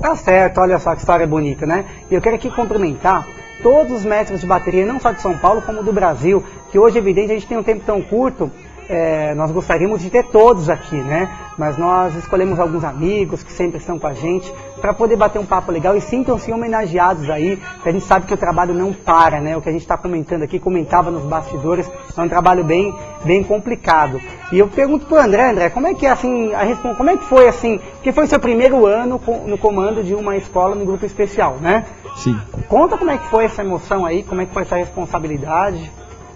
Tá certo, olha só que história bonita, né? E eu quero aqui cumprimentar todos os mestres de bateria, não só de São Paulo, como do Brasil, que hoje, evidente, a gente tem um tempo tão curto, é, nós gostaríamos de ter todos aqui, né? Mas nós escolhemos alguns amigos que sempre estão com a gente para poder bater um papo legal e sintam-se homenageados aí, que a gente sabe que o trabalho não para, né? O que a gente está comentando aqui, comentava nos bastidores, é um trabalho bem, bem complicado. E eu pergunto pro André, André, como é que é assim, a respon- como é que foi assim, que foi seu primeiro ano no comando de uma escola no grupo especial, né? Sim. Conta como é que foi essa emoção aí, como é que foi essa responsabilidade,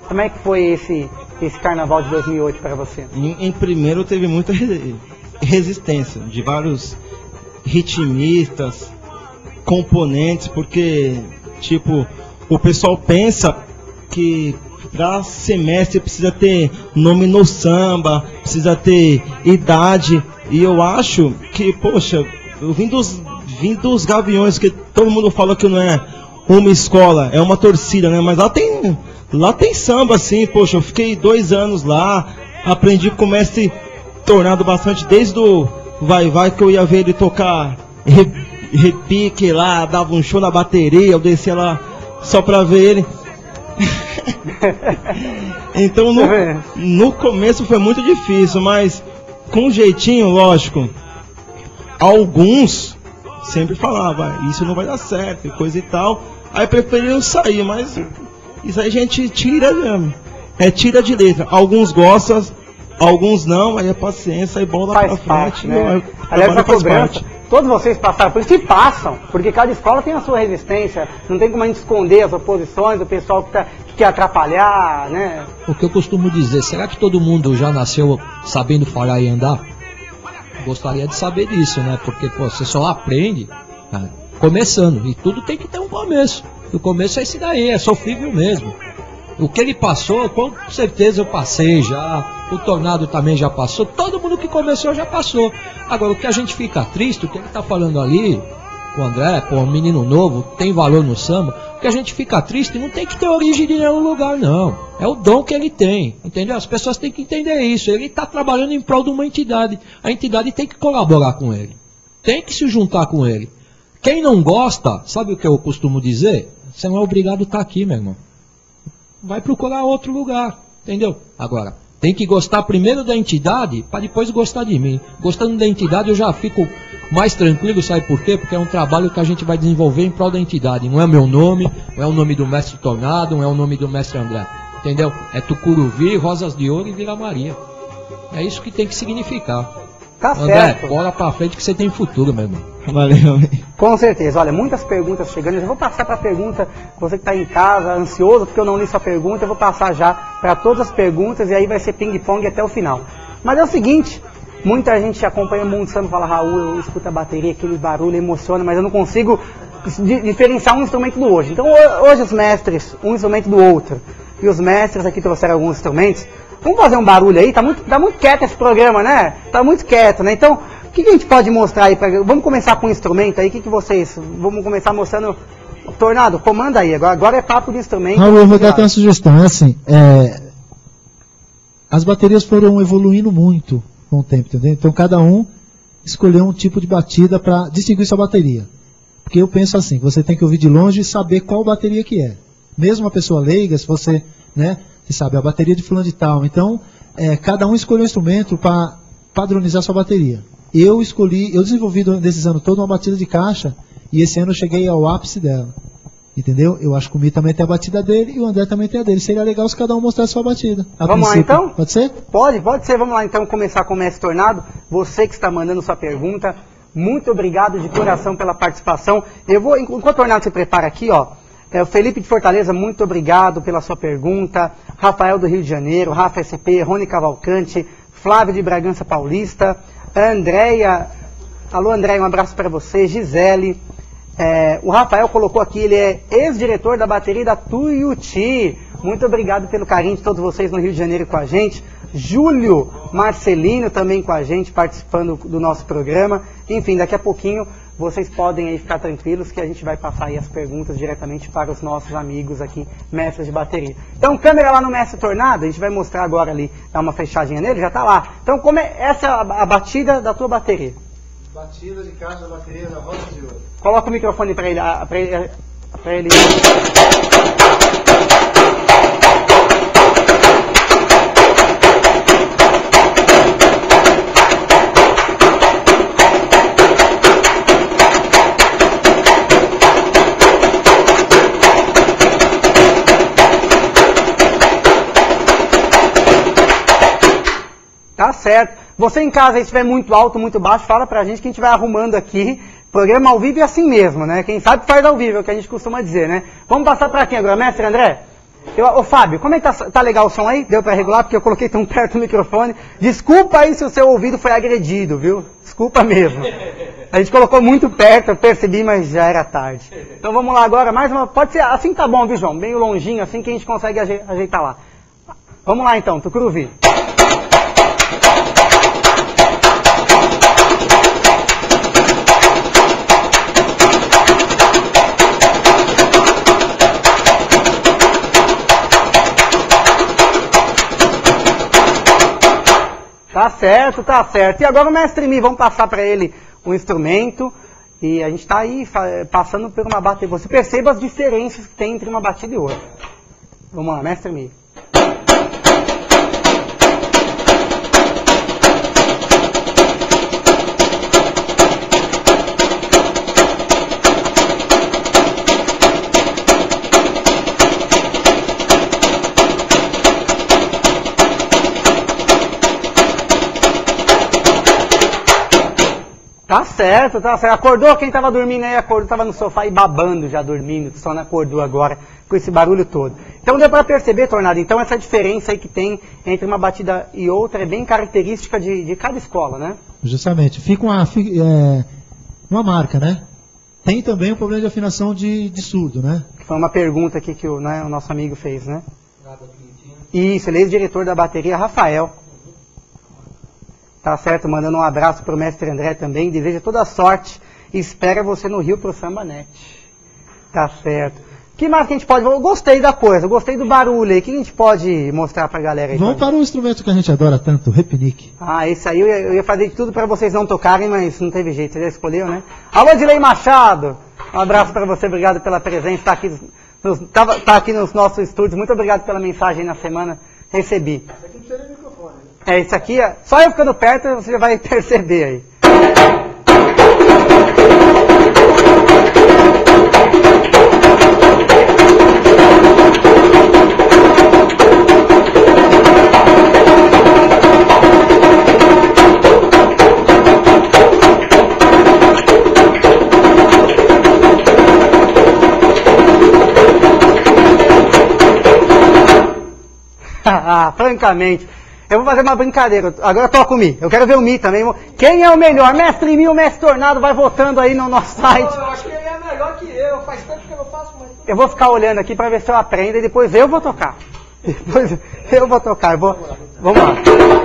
como é que foi esse, esse carnaval de 2008 para você? Em, em primeiro teve muita re- resistência de vários ritmistas, componentes, porque tipo o pessoal pensa que para semestre precisa ter nome no samba, precisa ter idade e eu acho que poxa, eu vim dos vim dos gaviões que todo mundo fala que não é uma escola, é uma torcida, né? Mas lá tem lá tem samba assim, poxa, eu fiquei dois anos lá, aprendi com o mestre tornado bastante desde o vai vai que eu ia ver ele tocar re- repique lá, dava um show na bateria, eu descia lá só pra ver ele. então no, no começo foi muito difícil, mas com jeitinho, lógico. Alguns sempre falavam, isso não vai dar certo, coisa e tal. Aí preferiam sair, mas isso aí a gente tira, né? é tira de letra. Alguns gostam, alguns não, aí é paciência e bola Faz pra parte, frente. né? né? Aliás, Trabalho a cobrança, todos vocês passaram por isso e passam, porque cada escola tem a sua resistência, não tem como a gente esconder as oposições, o pessoal que, tá, que quer atrapalhar, né? O que eu costumo dizer, será que todo mundo já nasceu sabendo falar e andar? Gostaria de saber disso, né? Porque pô, você só aprende cara, começando. E tudo tem que ter um começo. E o começo é esse daí, é sofrível mesmo. O que ele passou, com certeza eu passei já. O tornado também já passou. Todo mundo que começou já passou. Agora, o que a gente fica triste, o que ele tá falando ali, o André, pô, um menino novo, tem valor no samba. O que a gente fica triste não tem que ter origem de nenhum lugar, não. É o dom que ele tem, entendeu? As pessoas têm que entender isso. Ele está trabalhando em prol de uma entidade. A entidade tem que colaborar com ele. Tem que se juntar com ele. Quem não gosta, sabe o que eu costumo dizer? Você não é obrigado a estar aqui, meu irmão. Vai procurar outro lugar, entendeu? Agora, tem que gostar primeiro da entidade para depois gostar de mim. Gostando da entidade eu já fico mais tranquilo, sabe por quê? Porque é um trabalho que a gente vai desenvolver em prol da entidade. Não é meu nome, não é o nome do mestre Tornado, não é o nome do mestre André. Entendeu? É Tucuruvi, Rosas de Ouro e Vila Maria. É isso que tem que significar. Tá André, certo. bola pra frente que você tem futuro, meu irmão. Valeu. Com certeza. Olha, muitas perguntas chegando. Eu já vou passar para a pergunta, você que está em casa, ansioso porque eu não li sua pergunta, eu vou passar já para todas as perguntas e aí vai ser ping-pong até o final. Mas é o seguinte, muita gente acompanha o Mundo Samba e fala, Raul, eu escuto a bateria, aquele barulho emociona, mas eu não consigo di- diferenciar um instrumento do outro. Então ho- hoje os mestres, um instrumento do outro, e os mestres aqui trouxeram alguns instrumentos. Vamos fazer um barulho aí? Tá muito, tá muito quieto esse programa, né? Tá muito quieto, né? Então, o que, que a gente pode mostrar aí? Pra... Vamos começar com um instrumento aí. O que, que vocês. Vamos começar mostrando. Tornado, comanda aí. Agora, agora é papo de instrumento. Raul, eu vou dar até uma sugestão. É assim, é, as baterias foram evoluindo muito com o tempo, entendeu? Então cada um escolheu um tipo de batida para distinguir sua bateria. Porque eu penso assim, você tem que ouvir de longe e saber qual bateria que é. Mesmo uma pessoa leiga, se você, né, você sabe a bateria de fulano de tal. Então, é, cada um escolheu um instrumento para padronizar sua bateria. Eu escolhi, eu desenvolvi durante esses anos todo uma batida de caixa e esse ano eu cheguei ao ápice dela. Entendeu? Eu acho que o Mi também tem a batida dele e o André também tem a dele. Seria legal se cada um mostrasse sua batida. Vamos lá, princípio. então? Pode ser? Pode, pode ser. Vamos lá então começar com o Mestre Tornado. Você que está mandando sua pergunta, muito obrigado de coração pela participação. Eu vou, enquanto o Tornado se prepara aqui, ó. É, o Felipe de Fortaleza, muito obrigado pela sua pergunta. Rafael do Rio de Janeiro, Rafa SP, Rony Cavalcante, Flávio de Bragança Paulista, Andréia. Alô, Andréia, um abraço para você. Gisele. É, o Rafael colocou aqui, ele é ex-diretor da bateria da Tuiuti. Muito obrigado pelo carinho de todos vocês no Rio de Janeiro com a gente. Júlio Marcelino também com a gente, participando do nosso programa. Enfim, daqui a pouquinho vocês podem aí ficar tranquilos que a gente vai passar aí as perguntas diretamente para os nossos amigos aqui, mestres de bateria. Então, câmera lá no Mestre Tornado, a gente vai mostrar agora ali, dar uma fechadinha nele, já está lá. Então, como é, essa é a, a batida da tua bateria. Batida de caixa, bateria da roda de ouro. Coloca o microfone para ele, para ele, pra ele. Certo. Você em casa, se estiver muito alto, muito baixo, fala pra gente que a gente vai arrumando aqui. Programa ao vivo é assim mesmo, né? Quem sabe faz ao vivo, é o que a gente costuma dizer, né? Vamos passar pra quem agora, mestre André? Eu, ô Fábio, como é que tá, tá legal o som aí? Deu pra regular? Porque eu coloquei tão perto do microfone. Desculpa aí se o seu ouvido foi agredido, viu? Desculpa mesmo. A gente colocou muito perto, eu percebi, mas já era tarde. Então vamos lá agora, mais uma. Pode ser assim tá bom, viu, João? Meio longinho, assim que a gente consegue aje- ajeitar lá. Vamos lá então, Tucuruvi. Tá certo, tá certo. E agora o mestre Mi, vamos passar para ele o instrumento. E a gente está aí passando por uma batida. Você perceba as diferenças que tem entre uma batida e outra. Vamos lá, mestre Mi. Tá certo, tá certo. Acordou quem tava dormindo aí, acordou, tava no sofá e babando já dormindo, só não acordou agora com esse barulho todo. Então deu para perceber, Tornado, então essa diferença aí que tem entre uma batida e outra é bem característica de, de cada escola, né? Justamente. Fica uma, é, uma marca, né? Tem também o problema de afinação de, de surdo, né? Que foi uma pergunta aqui que o, né, o nosso amigo fez, né? Isso, ele é ex-diretor da bateria, Rafael. Tá certo, mandando um abraço pro mestre André também, deseja toda a sorte e espera você no Rio pro Samba Net. Tá certo. que mais que a gente pode... Eu gostei da coisa, eu gostei do barulho aí, o que a gente pode mostrar pra galera aí? Vamos para o instrumento que a gente adora tanto, o repinique. Ah, esse aí eu ia, eu ia fazer de tudo pra vocês não tocarem, mas não teve jeito, você já escolheu, né? Alô, Dilei Machado! Um abraço pra você, obrigado pela presença, tá aqui, nos, tava- tá aqui nos nossos estúdios, muito obrigado pela mensagem na semana, recebi. É, isso aqui, só eu ficando perto você já vai perceber aí. ah, francamente. Eu vou fazer uma brincadeira. Agora toca o Mi. Eu quero ver o Mi também. Quem é o melhor? Mestre Mi ou Mestre Tornado? Vai votando aí no nosso site. Eu acho que ele é melhor que eu. Faz tempo que eu não faço, mas. Eu vou ficar olhando aqui para ver se eu aprendo e depois eu vou tocar. Depois eu vou tocar. Eu vou... Vamos lá.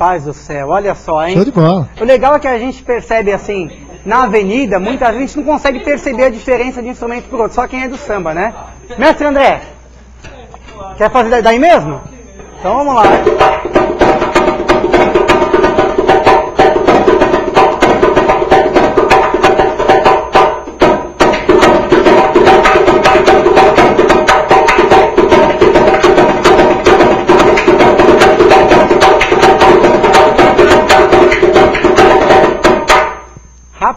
Rapaz do céu, olha só, hein? Show de bola. O legal é que a gente percebe assim, na avenida, muitas vezes a gente não consegue perceber a diferença de instrumento pro outro, só quem é do samba, né? Mestre André, quer fazer daí mesmo? Então vamos lá.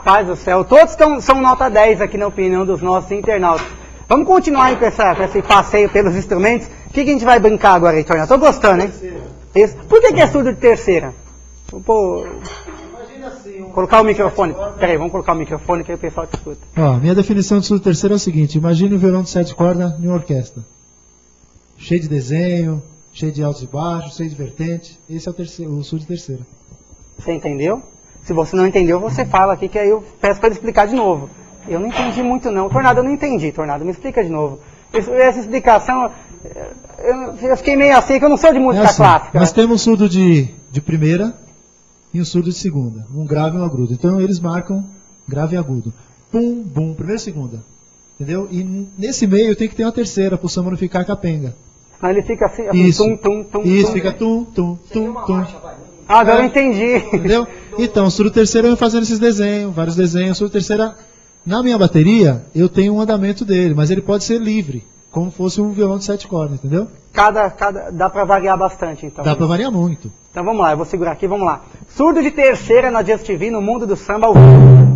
Rapaz do céu, todos tão, são nota 10 aqui na opinião dos nossos internautas. Vamos continuar aí com, essa, com esse passeio pelos instrumentos. O que, que a gente vai brincar agora aí, Tornado? Tô gostando, hein? Isso. Por que, que é surdo de terceira? Pô, Imagina assim, Colocar o microfone. Peraí, vamos colocar o microfone que aí o pessoal te escuta. Ó, minha definição de surdo terceiro é o seguinte: imagine um violão de sete cordas em uma orquestra. Cheio de desenho, cheio de altos e baixos, cheio de vertente. Esse é o, terceiro, o surdo terceiro. Você entendeu? Se você não entendeu, você fala aqui que aí eu peço para ele explicar de novo. Eu não entendi muito não. Tornado, eu não entendi, Tornado. Me explica de novo. Essa explicação, eh, eu, eu fiquei meio assim, que eu não sou de É música assim, clássica. nós temos um surdo de, de primeira e um surdo de segunda. Um grave e um agudo. Então eles marcam grave e agudo. Pum, bum, primeira e segunda. Entendeu? E nesse meio tem que ter uma terceira, para o samba não ficar capenga. Não, ele fica assim, assim Isso. tum, tum, tum, Isso, tum. fica tum, tum, tum, tum. Ah, agora eu É. entendi. Entendeu? Então, o surdo terceiro eu fazendo esses desenhos, vários desenhos. O surdo terceira, na minha bateria, eu tenho um andamento dele, mas ele pode ser livre, como fosse um violão de sete cordas, entendeu? Cada, cada, dá para variar bastante, então. Dá pra variar muito. Então vamos lá, eu vou segurar aqui, vamos lá. Surdo de terceira na Just TV, no mundo do samba ao vivo.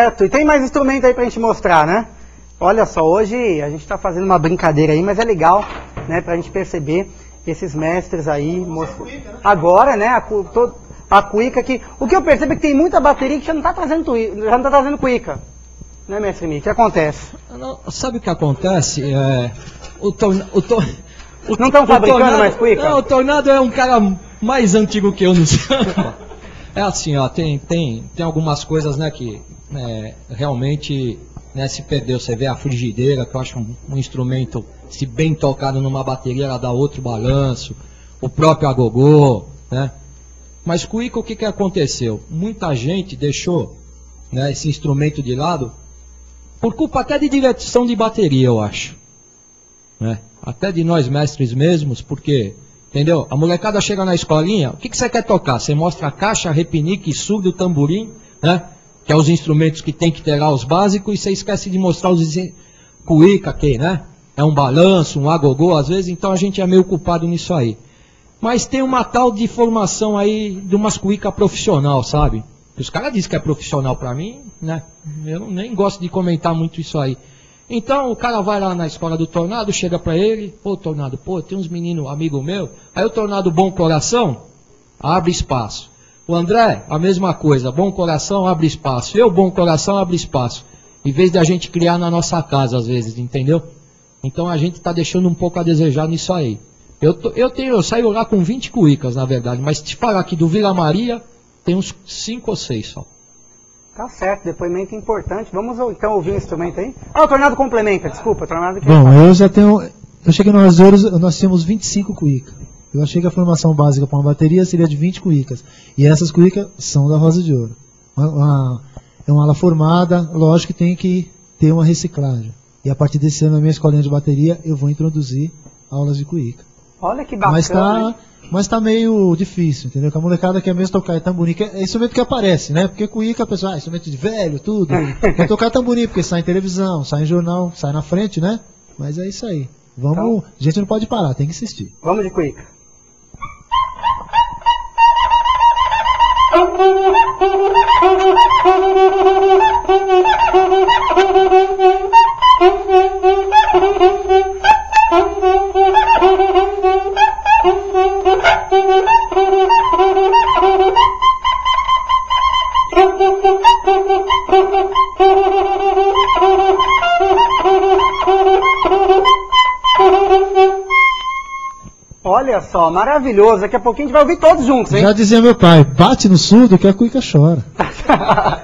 Certo. E tem mais instrumento aí pra gente mostrar, né? Olha só, hoje a gente tá fazendo uma brincadeira aí, mas é legal, né, pra gente perceber esses mestres aí. Agora, né, a, cu- to- a cuíca que. O que eu percebo é que tem muita bateria que já não tá trazendo, tui- já não tá trazendo cuíca. Né, mestre Mi? O que acontece? Não, Sabe o que acontece? É, o torna, o o- Não tão o fabricando Tornado- mais cuíca? Não, o Tornado é um cara mais antigo que eu no samba. É assim, ó, tem, tem, tem algumas coisas, né, que é, realmente né, se perdeu. Você vê a frigideira, que eu acho um, um instrumento, se bem tocado numa bateria, ela dá outro balanço. O próprio agogô, né? Mas cuíca, o que, que aconteceu? Muita gente deixou né, esse instrumento de lado por culpa até de direção de bateria, eu acho. Né? Até de nós mestres mesmos, porque, entendeu? A molecada chega na escolinha, o que, que você quer tocar? Você mostra a caixa, repinique, surdo, tamborim, né? Que é os instrumentos que tem que ter lá os básicos, e você esquece de mostrar os cuíca, que, né? É um balanço, um agogô, às vezes, então a gente é meio culpado nisso aí. Mas tem uma tal de formação aí de umas cuíca profissional, sabe? Os caras dizem que é profissional pra mim, né? Eu nem gosto de comentar muito isso aí. Então o cara vai lá na escola do Tornado, chega pra ele, pô Tornado, pô, tem uns meninos amigo meu. Aí o Tornado bom coração, abre espaço. O André, a mesma coisa, bom coração, abre espaço. Eu, bom coração, abre espaço. Em vez de a gente criar na nossa casa às vezes, entendeu? Então a gente tá deixando um pouco a desejar nisso aí. Eu, tô- eu tenho, eu saio lá com 20 cuícas, na verdade, mas te falar aqui do Vila Maria, tem uns 5 ou 6 só. Tá certo, depoimento importante. Vamos então ouvir o instrumento aí? Ah, o Tornado complementa, desculpa, Tornado que. Bom, eu já tenho. Eu cheguei no Ouros, nós tínhamos 25 cuícas. Eu achei que a formação básica para uma bateria seria de 20 cuícas. E essas cuícas são da Rosa de Ouro. Uma- uma- é uma ala formada, lógico que tem que ter uma reciclagem. E a partir desse ano, na minha escolinha de bateria, eu vou introduzir aulas de cuíca. Olha que bacana. Mas tá? Mas tá meio difícil, entendeu? Que a molecada quer mesmo tocar tamborim, que é instrumento que aparece, né? Porque cuíca, a pessoa, ah, instrumento de velho, tudo. quer tocar tamborim, porque sai em televisão, sai em jornal, sai na frente, né? Mas é isso aí. Vamos, Então- a gente não pode parar, tem que insistir. Vamos de cuíca. Olha só, maravilhoso. Daqui a pouquinho a gente vai ouvir todos juntos, hein? Já dizia meu pai, bate no surdo que a cuíca chora.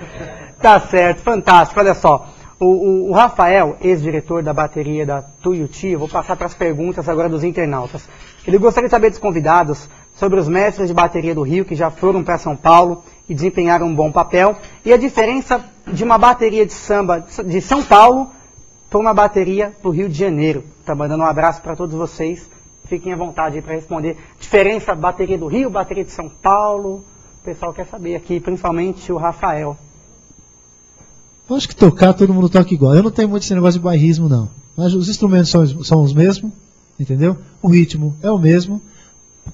tá certo, fantástico. Olha só, o, o- o Rafael, ex-diretor da bateria da Tuiuti, vou passar para as perguntas agora dos internautas. Ele gostaria de saber dos convidados sobre os mestres de bateria do Rio que já foram para São Paulo e desempenharam um bom papel e a diferença de uma bateria de samba de São Paulo para uma bateria do Rio de Janeiro. Tá mandando um abraço para todos vocês Fiquem à vontade para responder. Diferença bateria do Rio, bateria de São Paulo. O pessoal quer saber aqui, principalmente o Rafael. Eu acho que tocar, todo mundo toca igual. Eu não tenho muito esse negócio de bairrismo, não. Mas os instrumentos são, são os mesmos, entendeu? O ritmo é o mesmo.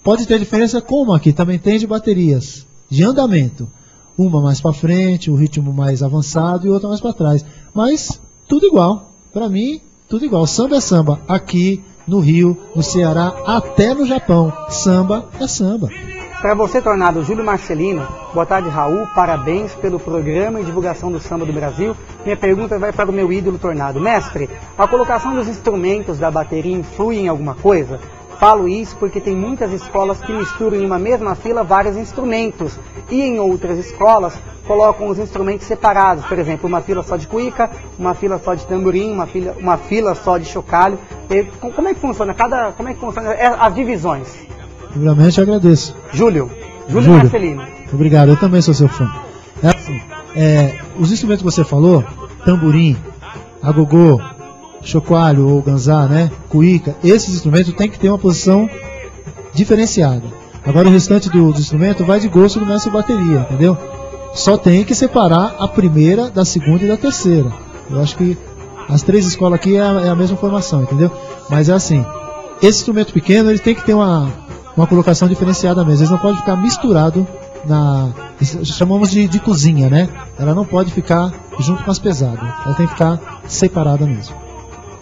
Pode ter diferença como aqui, também tem de baterias, de andamento. Uma mais para frente, o ritmo mais avançado e outra mais para trás. Mas tudo igual. Para mim, tudo igual. Samba é samba. Aqui, no Rio, no Ceará, até no Japão. Samba é samba. Para você, Tornado Júlio Marcelino, boa tarde, Raul. Parabéns pelo programa e divulgação do samba do Brasil. Minha pergunta vai para o meu ídolo Tornado. Mestre, a colocação dos instrumentos da bateria influi em alguma coisa? Falo isso porque tem muitas escolas que misturam em uma mesma fila vários instrumentos e em outras escolas colocam os instrumentos separados, por exemplo, uma fila só de cuíca, uma fila só de tamborim, uma fila, uma fila só de chocalho. E, como é que funciona? Cada, como é que funciona é, as divisões? Primeiramente, eu agradeço. Júlio, Júlio, Júlio. Marcelino. Obrigado, eu também sou seu fã. É assim, é, os instrumentos que você falou, tamborim, agogô, chocalho ou ganzá, né, cuíca, esses instrumentos têm que ter uma posição diferenciada. Agora o restante do, do instrumento vai de gosto do mestre bateria, entendeu? Só tem que separar a primeira da segunda e da terceira. Eu acho que as três escolas aqui é a, é a mesma formação, entendeu? Mas é assim, esse instrumento pequeno ele tem que ter uma, uma colocação diferenciada mesmo. Eles não pode ficar misturado na. Chamamos de, de cozinha, né? Ela não pode ficar junto com as pesadas. Ela tem que ficar separada mesmo.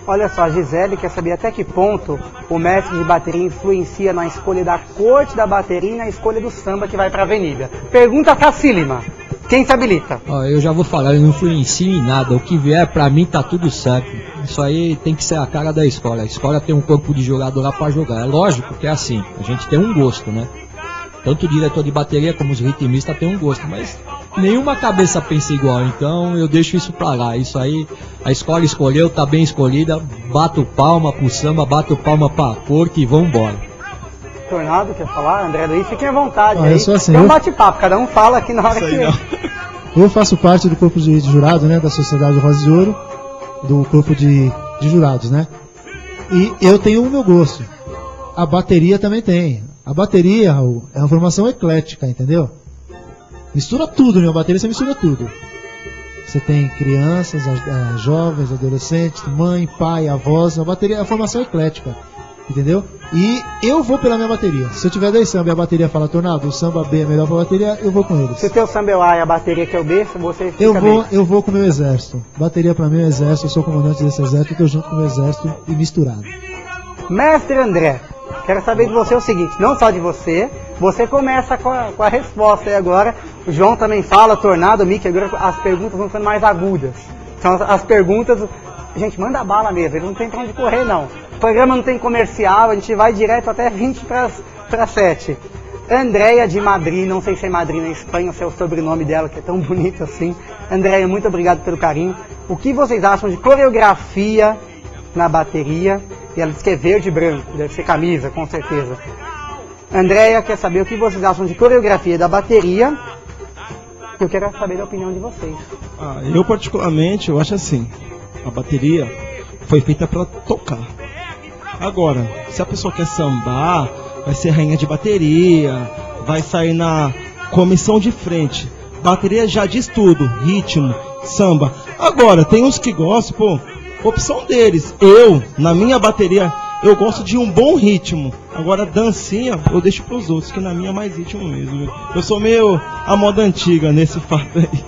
Olha só, a Gisele quer saber até que ponto o mestre de bateria influencia na escolha da corte da bateria e na escolha do samba que vai para a avenida. Pergunta facílima. Quem se habilita? Eu já vou falar, eu não influencio em nada. O que vier pra mim tá tudo certo. Isso aí tem que ser a cara da escola. A escola tem um corpo de jogador lá pra jogar. É lógico que é assim. A gente tem um gosto, né? Tanto o diretor de bateria como os ritmistas tem um gosto, mas nenhuma cabeça pensa igual. Então eu deixo isso pra lá. Isso aí a escola escolheu, tá bem escolhida. Bato palma pro samba, bato palma pra corte e vambora. Tornado, quer falar? André Luiz, fiquem à vontade. Ah, aí. eu sou assim, Tem um bate-papo, cada um fala aqui na hora que. não. Eu faço parte do corpo de, jurado, né, da Sociedade Rosa de Ouro, do corpo de, de jurados, né? E eu tenho o meu gosto. A bateria também tem. A bateria, Raul, é uma formação eclética, entendeu? Mistura tudo, meu bateria você mistura tudo. Você tem crianças, a- a- jovens, adolescentes, mãe, pai, avós, a bateria é a formação eclética. Entendeu? E eu vou pela minha bateria. Se eu tiver 10 samba e a bateria fala tornado, o samba B é melhor pra bateria, eu vou com eles. Se o teu samba é o A e a bateria que é o B, você fica Eu vou, bem. eu vou com o meu exército. Bateria pra mim é o exército, eu sou comandante desse exército, tô junto com o meu exército e misturado. Mestre André, quero saber de você o seguinte, não só de você, você começa com a, com a resposta aí agora. O João também fala, Tornado, Mickey, agora as perguntas vão ficando mais agudas. São as, as perguntas. Gente, manda bala mesmo, ele não tem pra onde correr não. O programa não tem comercial, a gente vai direto até 20 para 7. Andréia de Madrid, não sei se é Madrid na Espanha, se é o sobrenome dela, que é tão bonito assim. Andréia, muito obrigado pelo carinho. O que vocês acham de coreografia na bateria? E ela diz que é verde e branco, deve ser camisa, com certeza. Andréia quer saber o que vocês acham de coreografia da bateria. Eu quero saber da opinião de vocês. Ah, eu particularmente, eu acho assim, a bateria foi feita para tocar. Agora, se a pessoa quer sambar, vai ser rainha de bateria, vai sair na comissão de frente. Bateria já diz tudo, ritmo, samba. Agora, tem uns que gostam, pô, opção deles. Eu, na minha bateria, eu gosto de um bom ritmo. Agora, dancinha, eu deixo pros outros, que na minha é mais ritmo mesmo. Eu sou meio a moda antiga nesse fato aí.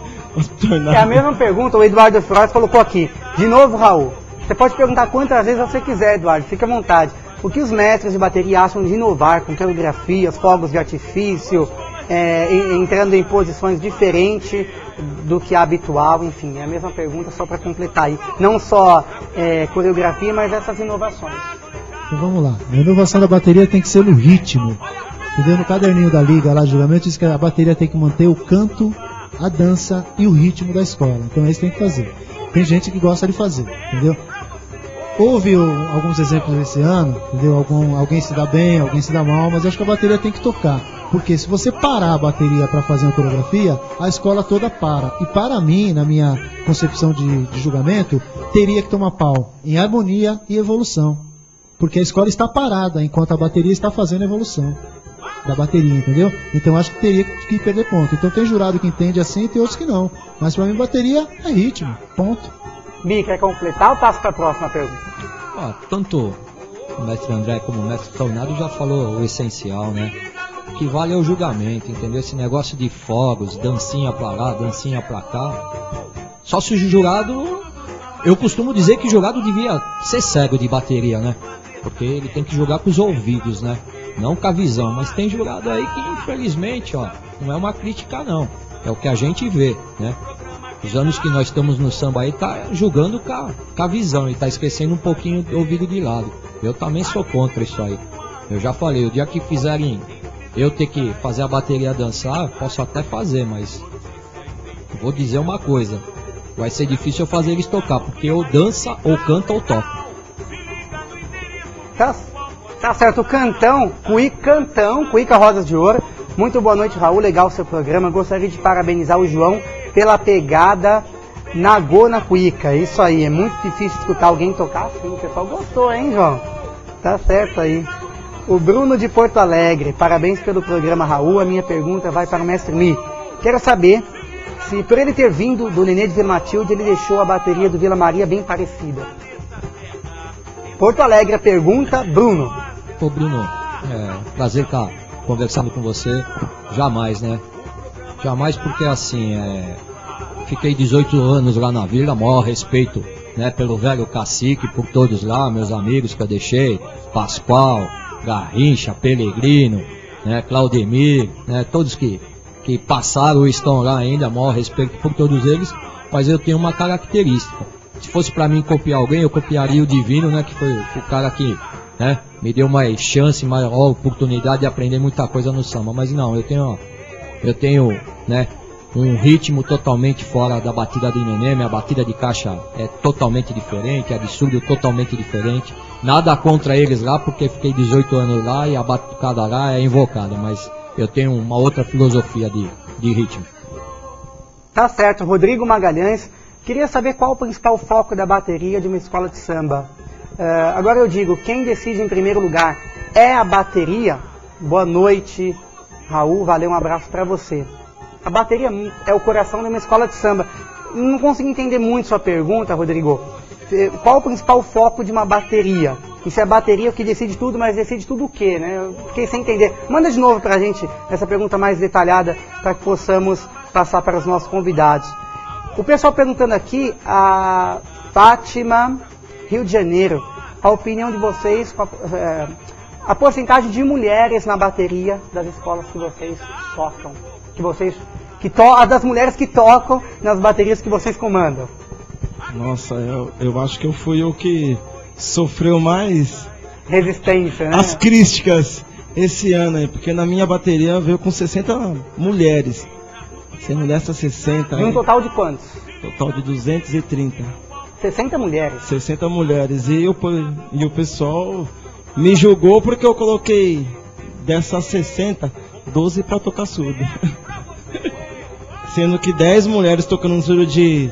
É a mesma pergunta, o Eduardo Frois colocou aqui. De novo, Raul. Você pode perguntar quantas vezes você quiser, Eduardo, fique à vontade. O que os mestres de bateria acham de inovar com coreografias, fogos de artifício, é, entrando em posições diferentes do que é habitual, enfim, é a mesma pergunta só para completar aí. Não só é, coreografia, mas essas inovações. Então vamos lá. A inovação da bateria tem que ser no ritmo. Entendeu? No caderninho da liga lá, julgamento, diz que a bateria tem que manter o canto, a dança e o ritmo da escola. Então é isso que tem que fazer. Tem gente que gosta de fazer, entendeu? Houve alguns exemplos esse ano, entendeu? Algum, alguém se dá bem, alguém se dá mal, mas acho que a bateria tem que tocar. Porque se você parar a bateria para fazer uma coreografia, a escola toda para. E para mim, na minha concepção de, de julgamento, teria que tomar pau em harmonia e evolução. porque a escola está parada enquanto a bateria está fazendo evolução da bateria, entendeu? Então acho que teria que perder ponto. Então tem jurado que entende assim e tem outros que não. Mas para mim bateria é ritmo, ponto. Bi, quer completar ou passo para a próxima pergunta? Ah, tanto o mestre André como o mestre Tornado já falou o essencial, né? O que vale é o julgamento, entendeu? Esse negócio de fogos, dancinha pra lá, dancinha pra cá. Só se o jurado. Eu costumo dizer que o jurado devia ser cego de bateria, né? Porque ele tem que jogar com os ouvidos, né? Não com a visão. Mas tem jurado aí que, infelizmente, ó, não é uma crítica, não. É o que a gente vê, né? Os anos que nós estamos no samba aí tá julgando com a, com a visão e tá esquecendo um pouquinho do ouvido de lado. Eu também sou contra isso aí. Eu já falei, o dia que fizerem eu ter que fazer a bateria dançar, posso até fazer, mas vou dizer uma coisa. Vai ser difícil eu fazer eles tocar, porque ou dança, ou canta, ou toca. Tá, tá certo, Cantão, Cuica Cantão, Cuica Rosas de Ouro. Muito boa noite, Raul. Legal o seu programa. Gostaria de parabenizar o João pela pegada na Go na Cuica. Isso aí, é muito difícil escutar alguém tocar assim. O pessoal gostou, hein, João? Tá certo aí. O Bruno de Porto Alegre, parabéns pelo programa Raul. A minha pergunta vai para o mestre Mi. Quero saber se por ele ter vindo do Nenê de Vila Matilde, ele deixou a bateria do Vila Maria bem parecida. Porto Alegre, pergunta, Bruno. Ô Bruno, é prazer estar conversando com você. Jamais, né? Jamais porque assim, é, fiquei 18 anos lá na vila, maior respeito né, pelo velho cacique, por todos lá, meus amigos que eu deixei, Pascoal, Garrincha, Pelegrino, né, Claudemir, né, todos que, que passaram e estão lá ainda, maior respeito por todos eles, mas eu tenho uma característica. Se fosse para mim copiar alguém, eu copiaria o Divino, né, que foi o cara que né, me deu mais chance, maior oportunidade de aprender muita coisa no samba. Mas não, eu tenho, eu tenho, né, um ritmo totalmente fora da batida do Nenê, minha batida de caixa é totalmente diferente, a de surdo totalmente diferente. Nada contra eles lá, porque fiquei 18 anos lá e a batucada lá é invocada, mas eu tenho uma outra filosofia de, de ritmo. Tá certo, Rodrigo Magalhães. Queria saber qual o principal foco da bateria de uma escola de samba. Uh, agora eu digo, quem decide em primeiro lugar é a bateria? Boa noite, Raul, valeu, um abraço para você. A bateria é o coração de uma escola de samba. Não consigo entender muito sua pergunta, Rodrigo. Qual o principal foco de uma bateria? Isso é a bateria que decide tudo, mas decide tudo o quê, né? Eu fiquei sem entender. Manda de novo para a gente essa pergunta mais detalhada para que possamos passar para os nossos convidados. O pessoal perguntando aqui, a Fátima, Rio de Janeiro, a opinião de vocês, a, porcentagem de mulheres na bateria das escolas que vocês tocam, que vocês que to das mulheres que tocam nas baterias que vocês comandam. Nossa, eu, eu acho que eu fui o que sofreu mais resistência, né? As críticas esse ano aí, porque na minha bateria veio com 60 mulheres. Sendo dessas 60. E um total de quantos? Total de 230. 60 mulheres. 60 mulheres. E, eu, e o pessoal me julgou porque eu coloquei dessas 60, 12 para tocar surdo. Sendo que 10 mulheres tocando surdo de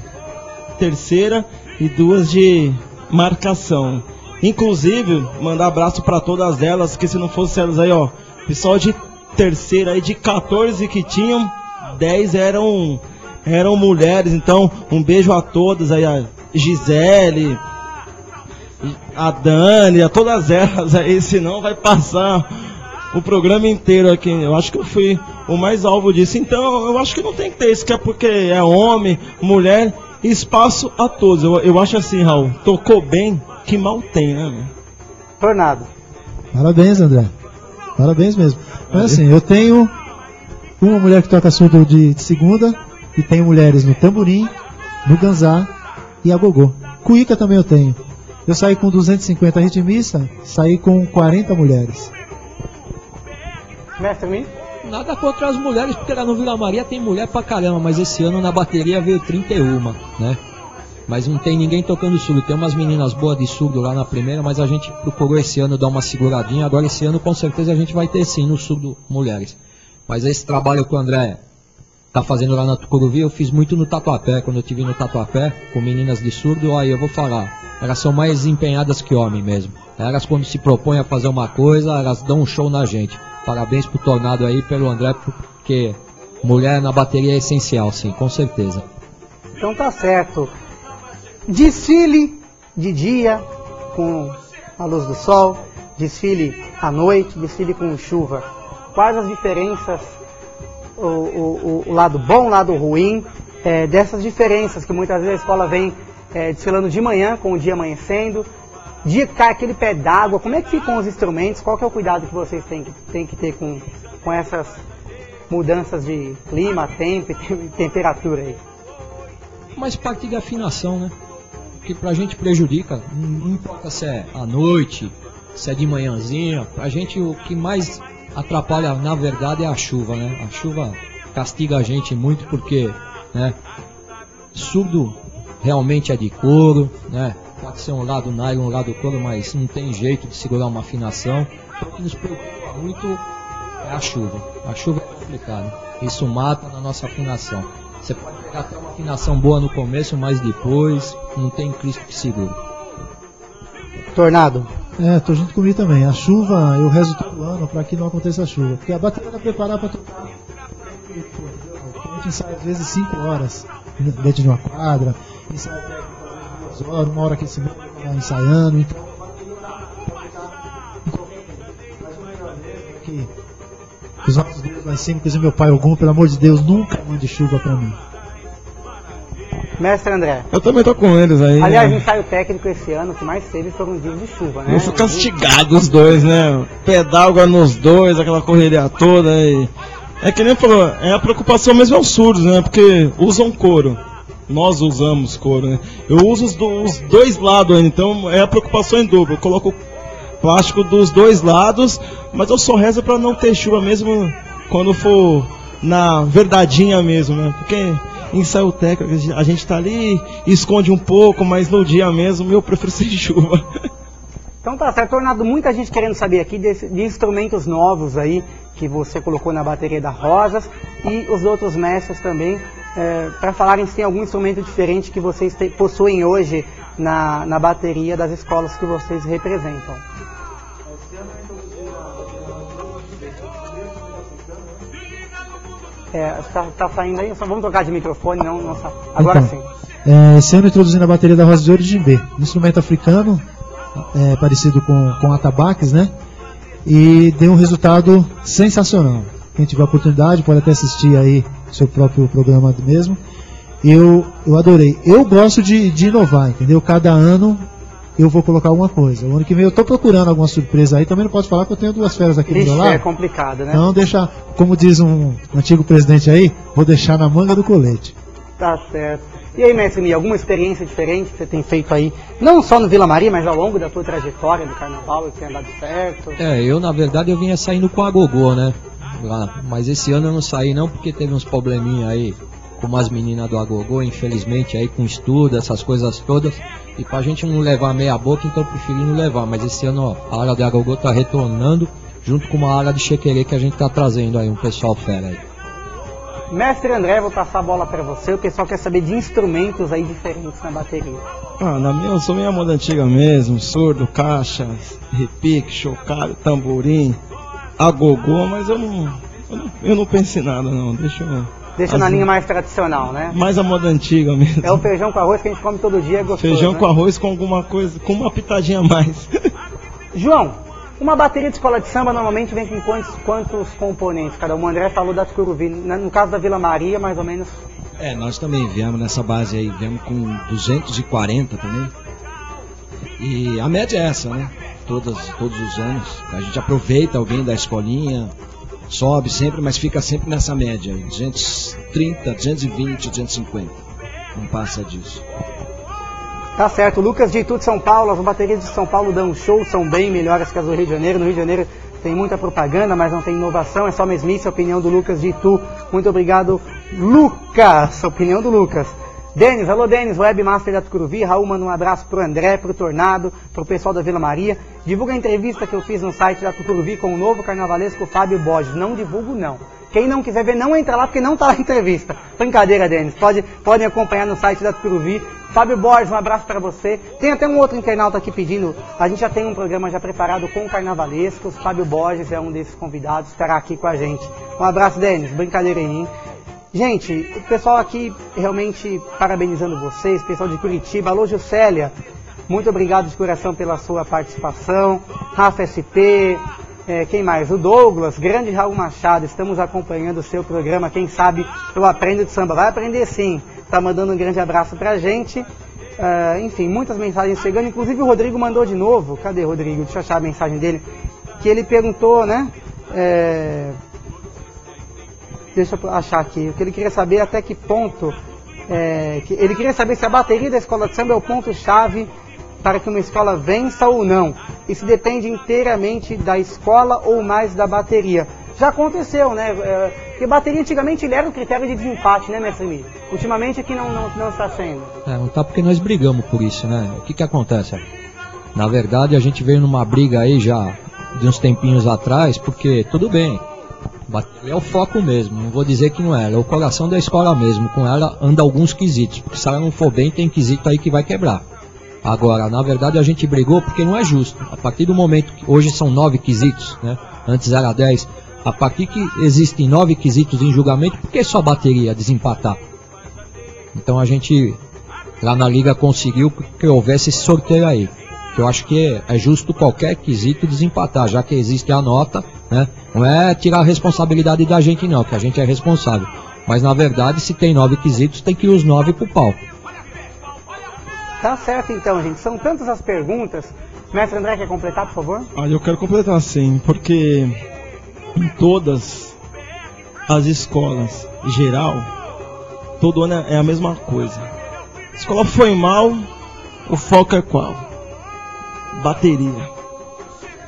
terceira e duas de marcação. Inclusive, mandar abraço para todas elas, que se não fosse elas aí, ó, pessoal de terceira aí de 14 que tinham, 10 eram eram mulheres. Então, um beijo a todas aí, a Gisele, a Dani, a todas elas aí, senão vai passar o programa inteiro aqui. Eu acho que eu fui o mais alvo disso. Então, eu acho que não tem que ter isso, que é porque é homem, mulher, espaço a todos. Eu, eu acho assim, Raul, tocou bem, que mal tem, né, meu? Tornado. Parabéns, André. Parabéns mesmo. Mas assim, eu tenho uma mulher que toca surdo de, de segunda e tenho mulheres no tamborim, no ganzá e a gogô. Cuíca também eu tenho. Eu saí com 250 ritmistas, saí com 40 mulheres. Mestre Mi? Nada contra as mulheres, porque lá no Vila Maria tem mulher pra caramba, mas esse ano na bateria veio 31, né? Mas não tem ninguém tocando surdo. Tem umas meninas boas de surdo lá na primeira, mas a gente procurou esse ano dar uma seguradinha. Agora esse ano com certeza a gente vai ter sim no surdo mulheres. Mas esse trabalho que o André tá fazendo lá na Tucuruvi, eu fiz muito no Tatuapé. Quando eu tive no Tatuapé, com meninas de surdo, aí eu vou falar. Elas são mais empenhadas que homem mesmo. Elas quando se propõem a fazer uma coisa, elas dão um show na gente. Parabéns pro Tornado aí, pelo André, porque mulher na bateria é essencial, sim, com certeza. Então tá certo. Desfile de dia com a luz do sol, desfile à noite, desfile com chuva. Quais as diferenças, o, o, o lado bom, o lado ruim, é, dessas diferenças que muitas vezes a escola vem é, desfilando de manhã, com o dia amanhecendo, dia que cai aquele pé d'água, como é que ficam os instrumentos, qual que é o cuidado que vocês têm que, têm que ter com, com essas mudanças de clima, tempo e temperatura aí? Mas parte de afinação, né? Que pra gente prejudica, não importa se é à noite, se é de manhãzinha, pra gente o que mais atrapalha na verdade é a chuva, né? A chuva castiga a gente muito porque, né? Surdo realmente é de couro, né? Pode ser um lado nylon, um lado couro, mas não tem jeito de segurar uma afinação. O que nos preocupa muito é a chuva. A chuva é complicada. Isso mata na nossa afinação. Você pode pegar até uma afinação boa no começo, mas depois não tem Cristo que segure. Tornado. É, tô junto comigo também. A chuva, eu rezo todo ano para que não aconteça chuva. Porque a bateria tá preparada para tocar. A gente ensaia às vezes 5 horas dentro de uma quadra, ensaia duas horas, uma hora que esse tá ensaiando, então que os nossos Deus lá em cima, inclusive meu pai algum, pelo amor de Deus, nunca mande chuva pra mim. Mestre André. Eu também tô com eles aí. Aliás, né? ensaio técnico esse ano, o que mais teve foram dias de chuva, né? Eu fui castigado os dois, né? D'água nos dois, aquela correria toda. E... É que nem falou, é a preocupação mesmo é os surdos, né? Porque usam couro. Nós usamos couro, né? Eu uso os, do- os dois lados ainda, então é a preocupação em dobro. Eu coloco plástico dos dois lados, mas eu só rezo pra não ter chuva mesmo quando for na verdadinha mesmo, né? Porque ensaio técnico, a gente tá ali, esconde um pouco, mas no dia mesmo eu prefiro sem chuva. Então tá certo, Tornado, muita gente querendo saber aqui desse- de instrumentos novos aí que você colocou na bateria da Rosas e os outros mestres também, para falarem se tem algum instrumento diferente que vocês te- possuem hoje na, na bateria das escolas que vocês representam. É, tá, tá saindo aí, só vamos trocar de microfone, não, não Agora Então, sim. É, esse ano introduzindo a bateria da Rosa de Ouro de um instrumento africano, é, parecido com, com atabaques, né? E deu um resultado sensacional. Quem tiver oportunidade pode até assistir aí seu próprio programa mesmo. Eu, eu adorei. Eu gosto de, de inovar, entendeu? Cada ano eu vou colocar alguma coisa. O ano que vem eu tô procurando alguma surpresa aí. Também não posso falar que eu tenho duas férias aqui do Ixi, meu lado. é complicado, né? Então deixa, como diz um antigo presidente aí, vou deixar na manga do colete. Tá certo. E aí, mestre Mi, alguma experiência diferente que você tem feito aí, não só no Vila Maria, mas ao longo da tua trajetória do carnaval, que tem dado certo? É, eu na verdade eu vinha saindo com a Gogô, né? Lá. Mas esse ano eu não saí não porque teve uns probleminha aí com umas meninas do Agogô, infelizmente aí com estudo, essas coisas todas. E pra gente não levar meia boca, então eu preferi não levar. Mas esse ano ó, a área de Agogô tá retornando junto com uma área de Chequerê que a gente tá trazendo aí, um pessoal fera aí. Mestre André, vou passar a bola pra você. O pessoal quer saber de instrumentos aí diferentes na bateria. Ah, na minha, eu sou minha moda antiga mesmo, surdo, caixa, repique, chocalho, tamborim, agogô, mas eu não, eu não, eu não penso em nada não, deixa eu... Deixa As- na linha mais tradicional, né? Mais a moda antiga mesmo. É o feijão com arroz que a gente come todo dia, é gostoso. Feijão né? com arroz com alguma coisa, com uma pitadinha a mais. João, uma bateria de escola de samba normalmente vem com quantos, quantos componentes? Cada um, o André falou das Curuvi. Na- No caso da Vila Maria, mais ou menos. É, nós também viemos nessa base aí, viemos com 240 também. E a média é essa, né? Todas, todos os anos. A gente aproveita alguém da escolinha, sobe sempre, mas fica sempre nessa média aí. 230, 220, 250. Não passa disso. Tá certo, Lucas de Itu de São Paulo, as baterias de São Paulo dão show, são bem melhores que as do Rio de Janeiro. No Rio de Janeiro tem muita propaganda, mas não tem inovação, é só mesmice, a opinião do Lucas de Itu. Muito obrigado, Lucas, opinião do Lucas. Denis, alô Denis, webmaster da Tucuruvi, Raul manda um abraço pro André, pro Tornado, pro pessoal da Vila Maria. Divulga a entrevista que eu fiz no site da Tucuruvi com o novo carnavalesco Fábio Borges. Não divulgo não. Quem não quiser ver, não entra lá porque não tá lá a entrevista. Brincadeira, Denis. Pode, podem acompanhar no site da Tucuruvi Fábio Borges, um abraço para você. Tem até um outro internauta aqui pedindo. A gente já tem um programa já preparado com carnavalescos. Fábio Borges é um desses convidados, estará aqui com a gente. Um abraço, Denis. Brincadeira aí, hein? Gente, o pessoal aqui realmente parabenizando vocês, pessoal de Curitiba. Alô, Juscelia. Muito obrigado de coração pela sua participação. Rafa SP, é, quem mais? O Douglas, grande Raul Machado, estamos acompanhando o seu programa. Quem sabe eu aprendo de samba. Vai aprender sim. Tá mandando um grande abraço pra gente. Ah, enfim, muitas mensagens chegando. Inclusive o Rodrigo mandou de novo. Cadê Rodrigo? Deixa eu achar a mensagem dele. Que ele perguntou, né? É, Deixa eu achar aqui. O que ele queria saber até que ponto. é, que ele queria saber se a bateria da escola de samba é o ponto-chave para que uma escola vença ou não. Isso depende inteiramente da escola ou mais da bateria. Já aconteceu, né? É, porque bateria antigamente era um critério de desempate, né, mestre Mi? Ultimamente aqui não, não, não está sendo. É, não tá porque nós brigamos por isso, né? O que que acontece? Na verdade, a gente veio numa briga aí já de uns tempinhos atrás, porque tudo bem. É o foco mesmo, não vou dizer que não é, ela é o coração da escola mesmo. Com ela anda alguns quesitos, porque se ela não for bem, tem quesito aí que vai quebrar. Agora, na verdade, a gente brigou porque não é justo. A partir do momento que hoje são nove quesitos, né? Antes era dez. A partir que existem nove quesitos em julgamento, por que só bateria desempatar? Então a gente lá na liga conseguiu que houvesse esse sorteio aí. Que eu acho que é, justo qualquer quesito desempatar, já que existe a nota, né? Não é tirar a responsabilidade da gente não, que a gente é responsável. Mas na verdade, se tem nove quesitos, tem que ir os nove pro pau. Tá certo então, gente. São tantas as perguntas. Mestre André, quer completar, por favor? Ah, eu quero completar sim, porque em todas as escolas em geral, todo ano é a mesma coisa. A escola foi mal, o foco é qual? Bateria.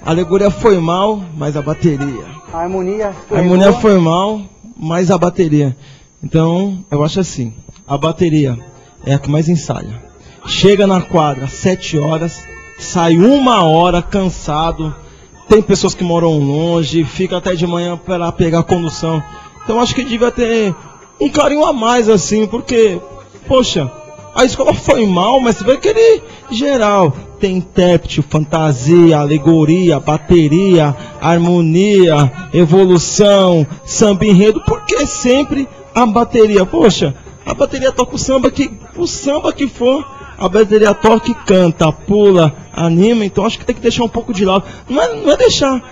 A alegoria foi mal, mas a bateria. A harmonia. A harmonia foi mal, mas a bateria. Então, eu acho assim, a bateria é a que mais ensaia. Chega na quadra às 7 horas, sai uma hora cansado. Tem pessoas que moram longe, fica até de manhã para pegar a condução. Então acho que devia ter um carinho a mais assim, porque, poxa, a escola foi mal, mas você vê aquele geral. Tem intérprete, fantasia, alegoria, bateria, harmonia, evolução, samba enredo, porque sempre a bateria, poxa, a bateria toca o samba que o samba que for, a bateria toca e canta, pula, anima, então acho que tem que deixar um pouco de lado. Não é, não é deixar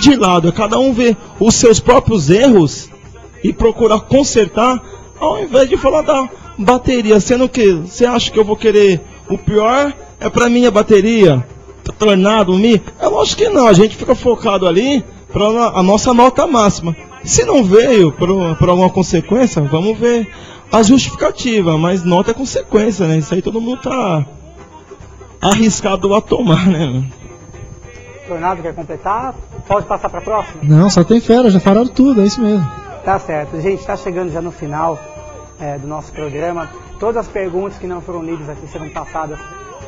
de lado, é cada um ver os seus próprios erros e procurar consertar, ao invés de falar da bateria, sendo que você acha que eu vou querer o pior é mim a bateria, tornado, mi? É lógico que não, a gente fica focado ali para a nossa nota máxima. Se não veio por, por alguma consequência, vamos ver a justificativa, mas nota é consequência, né? Isso aí todo mundo tá arriscado a tomar, né? Tornado quer completar? Pode passar para a próxima? Não, só tem fera, já falaram tudo, é isso mesmo. Tá certo. Gente, está chegando já no final é, do nosso programa. Todas as perguntas que não foram lidas aqui serão passadas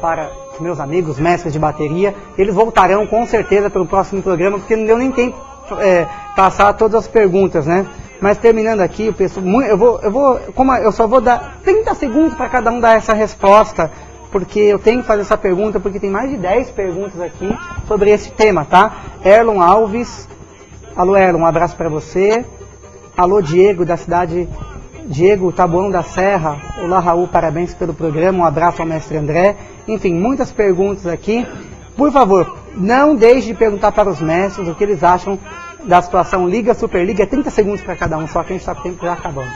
para os meus amigos, mestres de bateria. Eles voltarão com certeza pelo próximo programa, porque não deu nem tempo é, passar todas as perguntas, né? Mas terminando aqui, o pessoal, mu- eu vou, eu vou, como eu só vou dar 30 segundos para cada um dar essa resposta, porque eu tenho que fazer essa pergunta, porque tem mais de 10 perguntas aqui sobre esse tema, tá? Erlon Alves, alô Erlon, um abraço para você. Alô Diego, da cidade Diego Taboão da Serra. Olá Raul, parabéns pelo programa, um abraço ao mestre André. Enfim, muitas perguntas aqui. Por favor, não deixe de perguntar para os mestres o que eles acham da situação Liga, Superliga. É 30 segundos para cada um, só que a gente está com o tempo já acabando.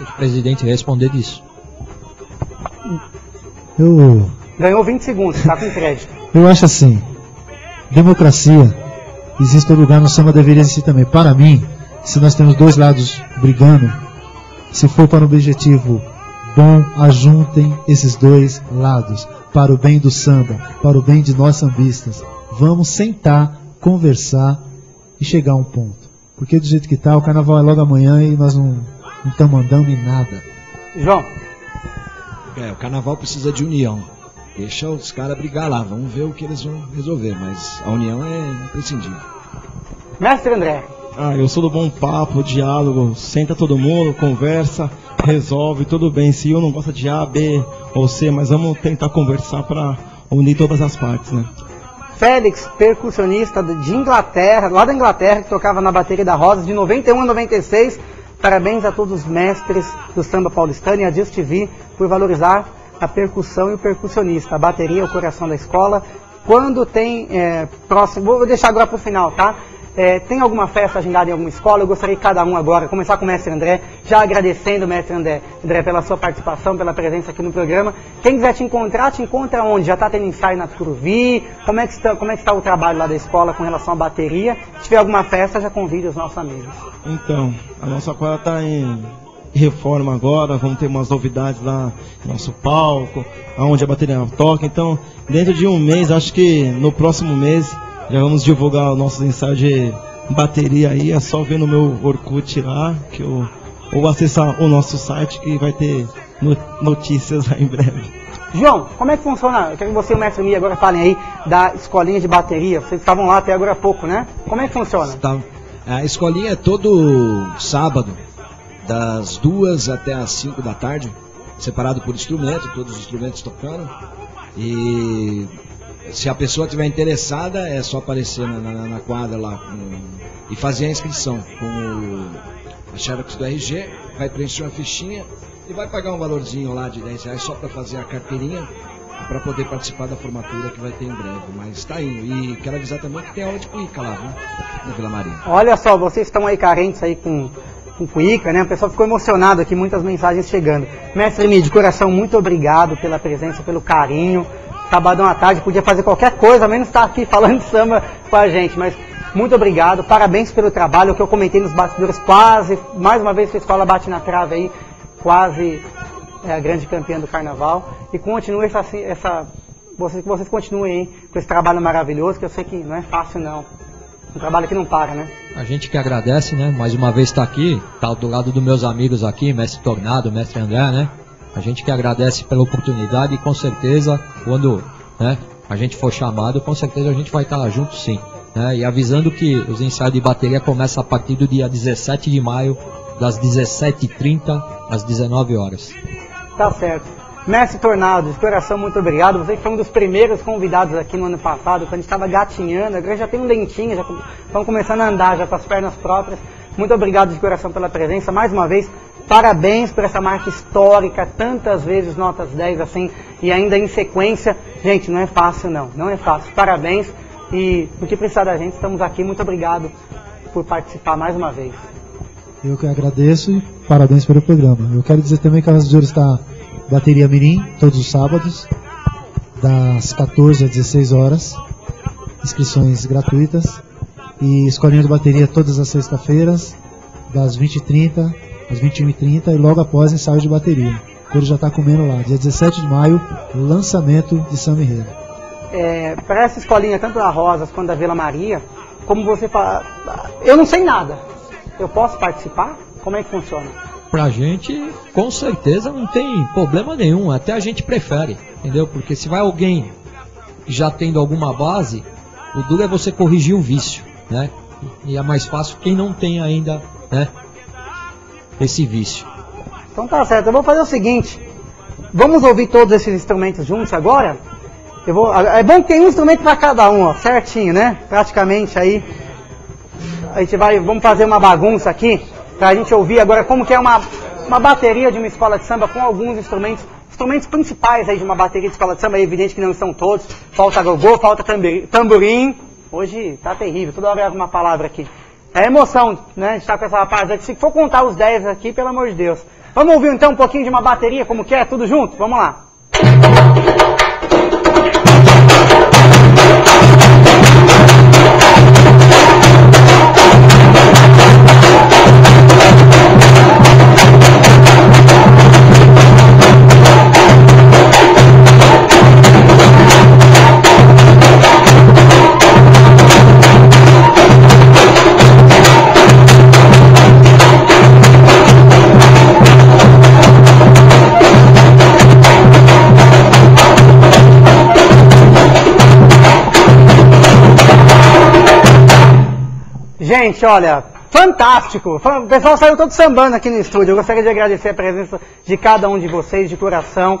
O presidente responder disso. Eu, Ganhou 20 segundos, tá com crédito. eu acho assim, democracia existe em todo lugar, no samba deveria existir também. Para mim, se nós temos dois lados brigando, se for para um objetivo bom, ajuntem esses dois lados, para o bem do samba, para o bem de nós sambistas. Vamos sentar, conversar e chegar a um ponto. Porque do jeito que tá, o carnaval é logo amanhã e nós não estamos andando em nada. João, É, o carnaval precisa de união. Deixa os caras brigar lá, vamos ver o que eles vão resolver, mas a união é imprescindível. mestre André, Ah, eu sou do bom papo, diálogo, senta todo mundo, conversa, resolve, tudo bem. Se eu não gosto de A, B ou C, mas vamos tentar conversar para unir todas as partes, né? Félix, percussionista de Inglaterra, lá da Inglaterra, que tocava na bateria da Rosa de 91 a 96. Parabéns a todos os mestres do samba paulistano e a Just TV por valorizar a percussão e o percussionista. A bateria é o coração da escola. Quando tem é, próximo, vou deixar agora para o final, tá? É, tem alguma festa agendada em alguma escola? Eu gostaria que cada um agora, começar com o mestre André, já agradecendo o mestre André, André pela sua participação, pela presença aqui no programa. Quem quiser te encontrar, te encontra onde? Já está tendo ensaio na Tucuruvi? Como é, que está, como é que está o trabalho lá da escola com relação à bateria? Se tiver alguma festa, já convide os nossos amigos. Então, a nossa quadra está em reforma agora, vamos ter umas novidades lá no nosso palco, aonde a bateria toca. Então, dentro de um mês, acho que no próximo mês, já vamos divulgar o nosso ensaio de bateria aí. É só ver no meu Orkut lá, que eu, ou acessar o nosso site que vai ter no- notícias lá em breve. João, como é que funciona? Eu quero que você e o mestre Mi agora falem aí da escolinha de bateria. Vocês estavam lá até agora há pouco, né? Como é que funciona? A escolinha é todo sábado, das duas até as cinco da tarde, separado por instrumento, todos os instrumentos tocando. E se a pessoa tiver interessada, é só aparecer na, na- na quadra lá com- e fazer a inscrição com o, a Xerox do RG, vai preencher uma fichinha e vai pagar um valorzinho lá de 10 reais só para fazer a carteirinha para poder participar da formatura que vai ter em breve. Mas está indo. E quero avisar também que tem aula de cuíca lá, viu? Na Vila Maria. Olha só, vocês estão aí carentes aí com, com cuíca, né? O pessoal ficou emocionado aqui, muitas mensagens chegando. Mestre Mi, de coração, muito obrigado pela presença, pelo carinho. Sabadão à tarde, podia fazer qualquer coisa, menos estar aqui falando samba com a gente, mas muito obrigado, parabéns pelo trabalho, o que eu comentei nos bastidores, quase, mais uma vez que a escola bate na trave aí, quase é a grande campeã do carnaval. E continue essa, essa vocês, vocês continuem aí com esse trabalho maravilhoso, que eu sei que não é fácil não. Um trabalho que não para, né? A gente que agradece, né? Mais uma vez estar aqui, tá do lado dos meus amigos aqui, mestre Tornado, mestre André, né? A gente que agradece pela oportunidade e com certeza, quando né, a gente for chamado, com certeza a gente vai estar junto sim. Né? E avisando que os ensaios de bateria começam a partir do dia 17 de maio, das 17h30 às 19 horas. Tá certo. Mestre Tornado, de coração, muito obrigado. Você foi um dos primeiros convidados aqui no ano passado, quando a gente estava gatinhando, agora já tem um dentinho, já estão começando a andar já com as pernas próprias. Muito obrigado de coração pela presença. Mais uma vez, parabéns por essa marca histórica, tantas vezes notas 10 assim, e ainda em sequência. Gente, não é fácil não, não é fácil. Parabéns e o que precisar da gente, estamos aqui. Muito obrigado por participar mais uma vez. Eu que agradeço e parabéns pelo programa. Eu quero dizer também que a Casa de está bateria Mirim, todos os sábados, das 14 às 16 horas. Inscrições gratuitas. E escolinha de bateria todas as sextas-feiras, das 20h30 às 21h30 e logo após ensaio de bateria. Ele já está comendo lá. Dia 17 de maio, lançamento de Samba Enredo. É, para essa escolinha, tanto da Rosas quanto da Vila Maria, como você fala, eu não sei nada. Eu posso participar? Como é que funciona? Pra gente, com certeza não tem problema nenhum, até a gente prefere, entendeu? Porque se vai alguém já tendo alguma base, o duro é você corrigir o vício, né? E é mais fácil quem não tem ainda, né? Esse vício. Então tá certo, eu vou fazer o seguinte. Vamos ouvir todos esses instrumentos juntos agora? Eu vou, é bom que tem um instrumento para cada um, ó, certinho, né? Praticamente aí. A gente vai, vamos fazer uma bagunça aqui, pra gente ouvir agora como que é uma, uma bateria de uma escola de samba com alguns instrumentos, instrumentos principais aí de uma bateria de escola de samba, é evidente que não estão todos. Falta gogô, falta tamborim. Hoje tá terrível, toda hora é uma palavra aqui. É emoção, né? De estar com essa rapaziada. Se for contar os 10 aqui, pelo amor de Deus. Vamos ouvir então um pouquinho de uma bateria, como que é? Tudo junto? Vamos lá. Gente, olha, fantástico. Fa- O pessoal saiu todo sambando aqui no estúdio. Eu gostaria de agradecer a presença de cada um de vocês de coração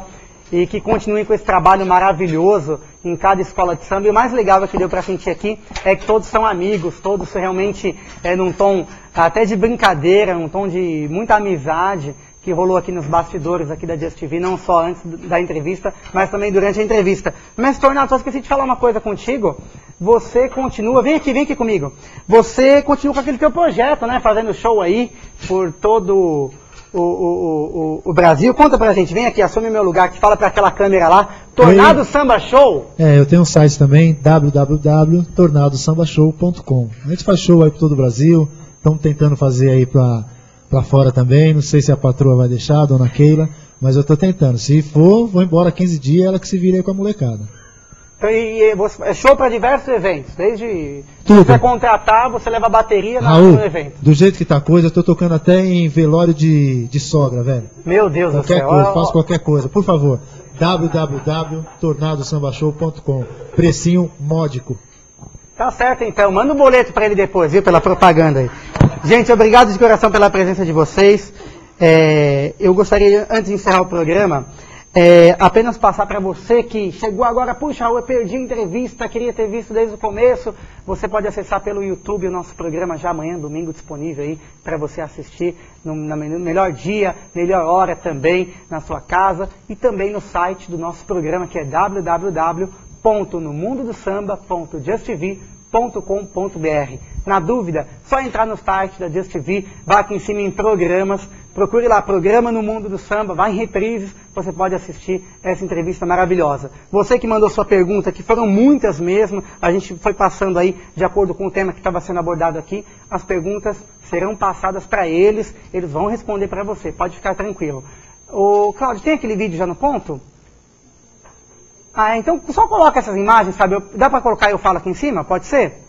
e que continuem com esse trabalho maravilhoso em cada escola de samba. E o mais legal que deu para sentir aqui é que todos são amigos, todos realmente é num tom até de brincadeira, num tom de muita amizade que rolou aqui nos bastidores aqui da Just TV, não só antes da entrevista, mas também durante a entrevista. Mas, Tornato, só esqueci de falar uma coisa contigo. Você continua, vem aqui, vem aqui comigo. Você continua com aquele teu projeto, né? Fazendo show aí por todo o, o, o, o, o Brasil. Conta pra gente, vem aqui, assume meu lugar, que fala pra aquela câmera lá. Tornado Samba Show. É, eu tenho um site também, www.tornadosambashow.com. A gente faz show aí por todo o Brasil, estamos tentando fazer aí pra, pra fora também, não sei se a patroa vai deixar, a dona Keila, mas eu tô tentando. Se for, vou embora 15 dias, ela que se vira aí com a molecada. Então, e, você- é show pra diversos eventos, desde Tudo. você contratar, você leva bateria na- Raul, no evento. do jeito que tá a coisa, eu tô tocando até em velório de, de sogra, velho. Meu Deus do Qualquer céu. coisa, Ó, faço qualquer coisa. Por favor, www.tornadosambashow.com. Precinho módico. Tá certo então, manda um boleto pra ele depois, viu, pela propaganda aí. Gente, obrigado de coração pela presença de vocês. É, eu gostaria, antes de encerrar o programa, é, apenas passar para você que chegou agora, puxa, eu perdi a entrevista, queria ter visto desde o começo. Você pode acessar pelo YouTube o nosso programa já amanhã, domingo, disponível aí para você assistir no, no melhor dia, melhor hora também na sua casa e também no site do nosso programa que é www.nomundodosamba.justtv.com.br. Na dúvida, só entrar no site da Just TV, vai aqui em cima em programas, procure lá, programa no Mundo do Samba, vai em reprises, você pode assistir essa entrevista maravilhosa. Você que mandou sua pergunta, que foram muitas mesmo, a gente foi passando aí de acordo com o tema que estava sendo abordado aqui, as perguntas serão passadas para eles, eles vão responder para você, pode ficar tranquilo. Ô, Cláudio, tem aquele vídeo já no ponto? Ah, então só coloca essas imagens, sabe? Eu- dá para colocar eu falo aqui em cima? Pode ser?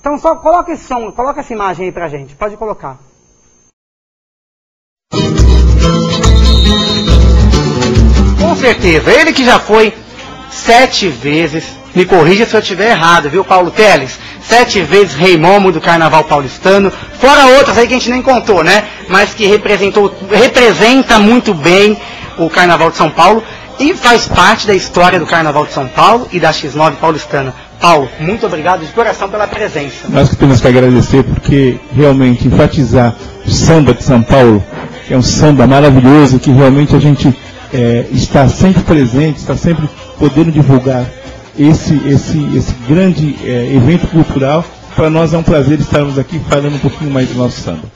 Então só coloca esse som, coloca essa imagem aí pra gente. Pode colocar. Com certeza, ele que já foi sete vezes, me corrija se eu estiver errado, viu, Paulo Teles? Sete vezes rei momo do carnaval paulistano, fora outras aí que a gente nem contou, né? Mas que representou, representa muito bem o carnaval de São Paulo e faz parte da história do carnaval de São Paulo e da X9 paulistana. Paulo, muito obrigado de coração pela presença. Nós que temos que agradecer porque realmente enfatizar o samba de São Paulo, que é um samba maravilhoso, que realmente a gente é, está sempre presente, está sempre podendo divulgar esse, esse, esse grande é, evento cultural. Para nós é um prazer estarmos aqui falando um pouquinho mais do nosso samba.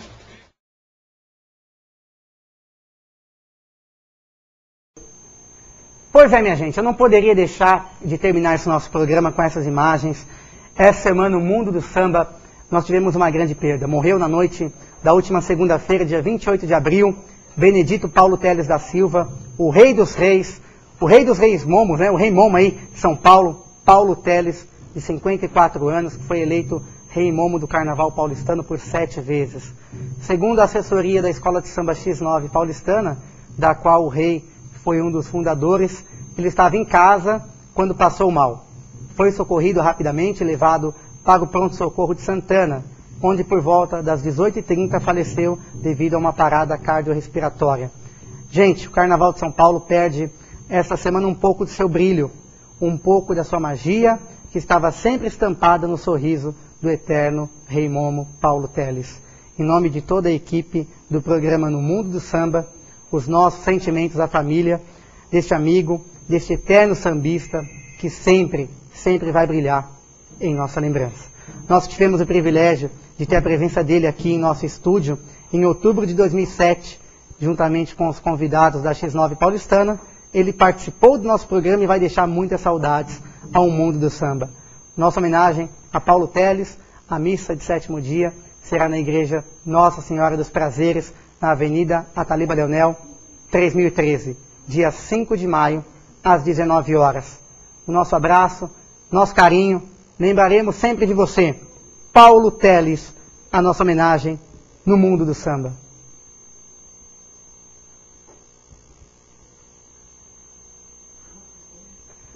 Pois é, minha gente, eu não poderia deixar de terminar esse nosso programa com essas imagens. Essa semana, no mundo do samba, nós tivemos uma grande perda. Morreu na noite da última segunda-feira, dia 28 de abril, Benedito Paulo Teles da Silva, o rei dos reis, o rei dos reis momos, né? o rei momo aí de São Paulo, Paulo Teles, de 54 anos, que foi eleito rei momo do carnaval paulistano por sete vezes. Segundo a assessoria da Escola de Samba X9 paulistana, da qual o rei foi um dos fundadores, ele estava em casa quando passou mal. Foi socorrido rapidamente e levado para o pronto-socorro de Santana, onde por volta das 18h30 faleceu devido a uma parada cardiorrespiratória. Gente, o Carnaval de São Paulo perde essa semana um pouco de seu brilho, um pouco da sua magia, que estava sempre estampada no sorriso do eterno Rei Momo Paulo Teles. Em nome de toda a equipe do programa No Mundo do Samba, os nossos sentimentos à família deste amigo, deste eterno sambista que sempre, sempre vai brilhar em nossa lembrança. Nós tivemos o privilégio de ter a presença dele aqui em nosso estúdio em outubro de 2007, juntamente com os convidados da X9 Paulistana. Ele participou do nosso programa e vai deixar muitas saudades ao mundo do samba. Nossa homenagem a Paulo Teles, a missa de sétimo dia, será na igreja Nossa Senhora dos Prazeres, na Avenida Ataliba Leonel, 3013, dia 5 de maio, às 19 horas. O nosso abraço, nosso carinho, lembraremos sempre de você, Paulo Teles, a nossa homenagem no mundo do samba.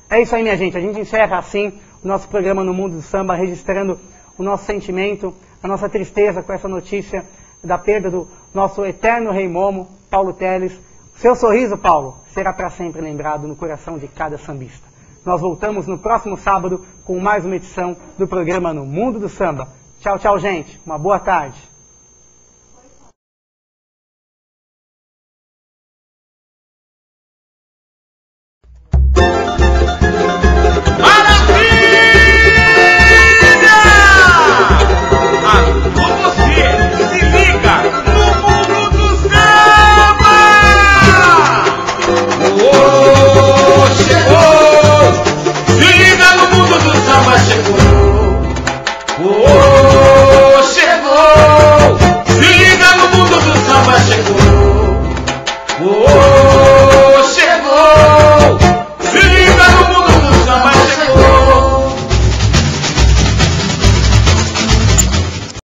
É isso aí, minha gente. A gente encerra assim o nosso programa no Mundo do Samba, registrando o nosso sentimento a nossa tristeza com essa notícia da perda do nosso eterno rei Momo, Paulo Teles. Seu sorriso, Paulo, será para sempre lembrado no coração de cada sambista. Nós voltamos no próximo sábado com mais uma edição do programa No Mundo do Samba. Tchau, tchau, gente. Uma boa tarde.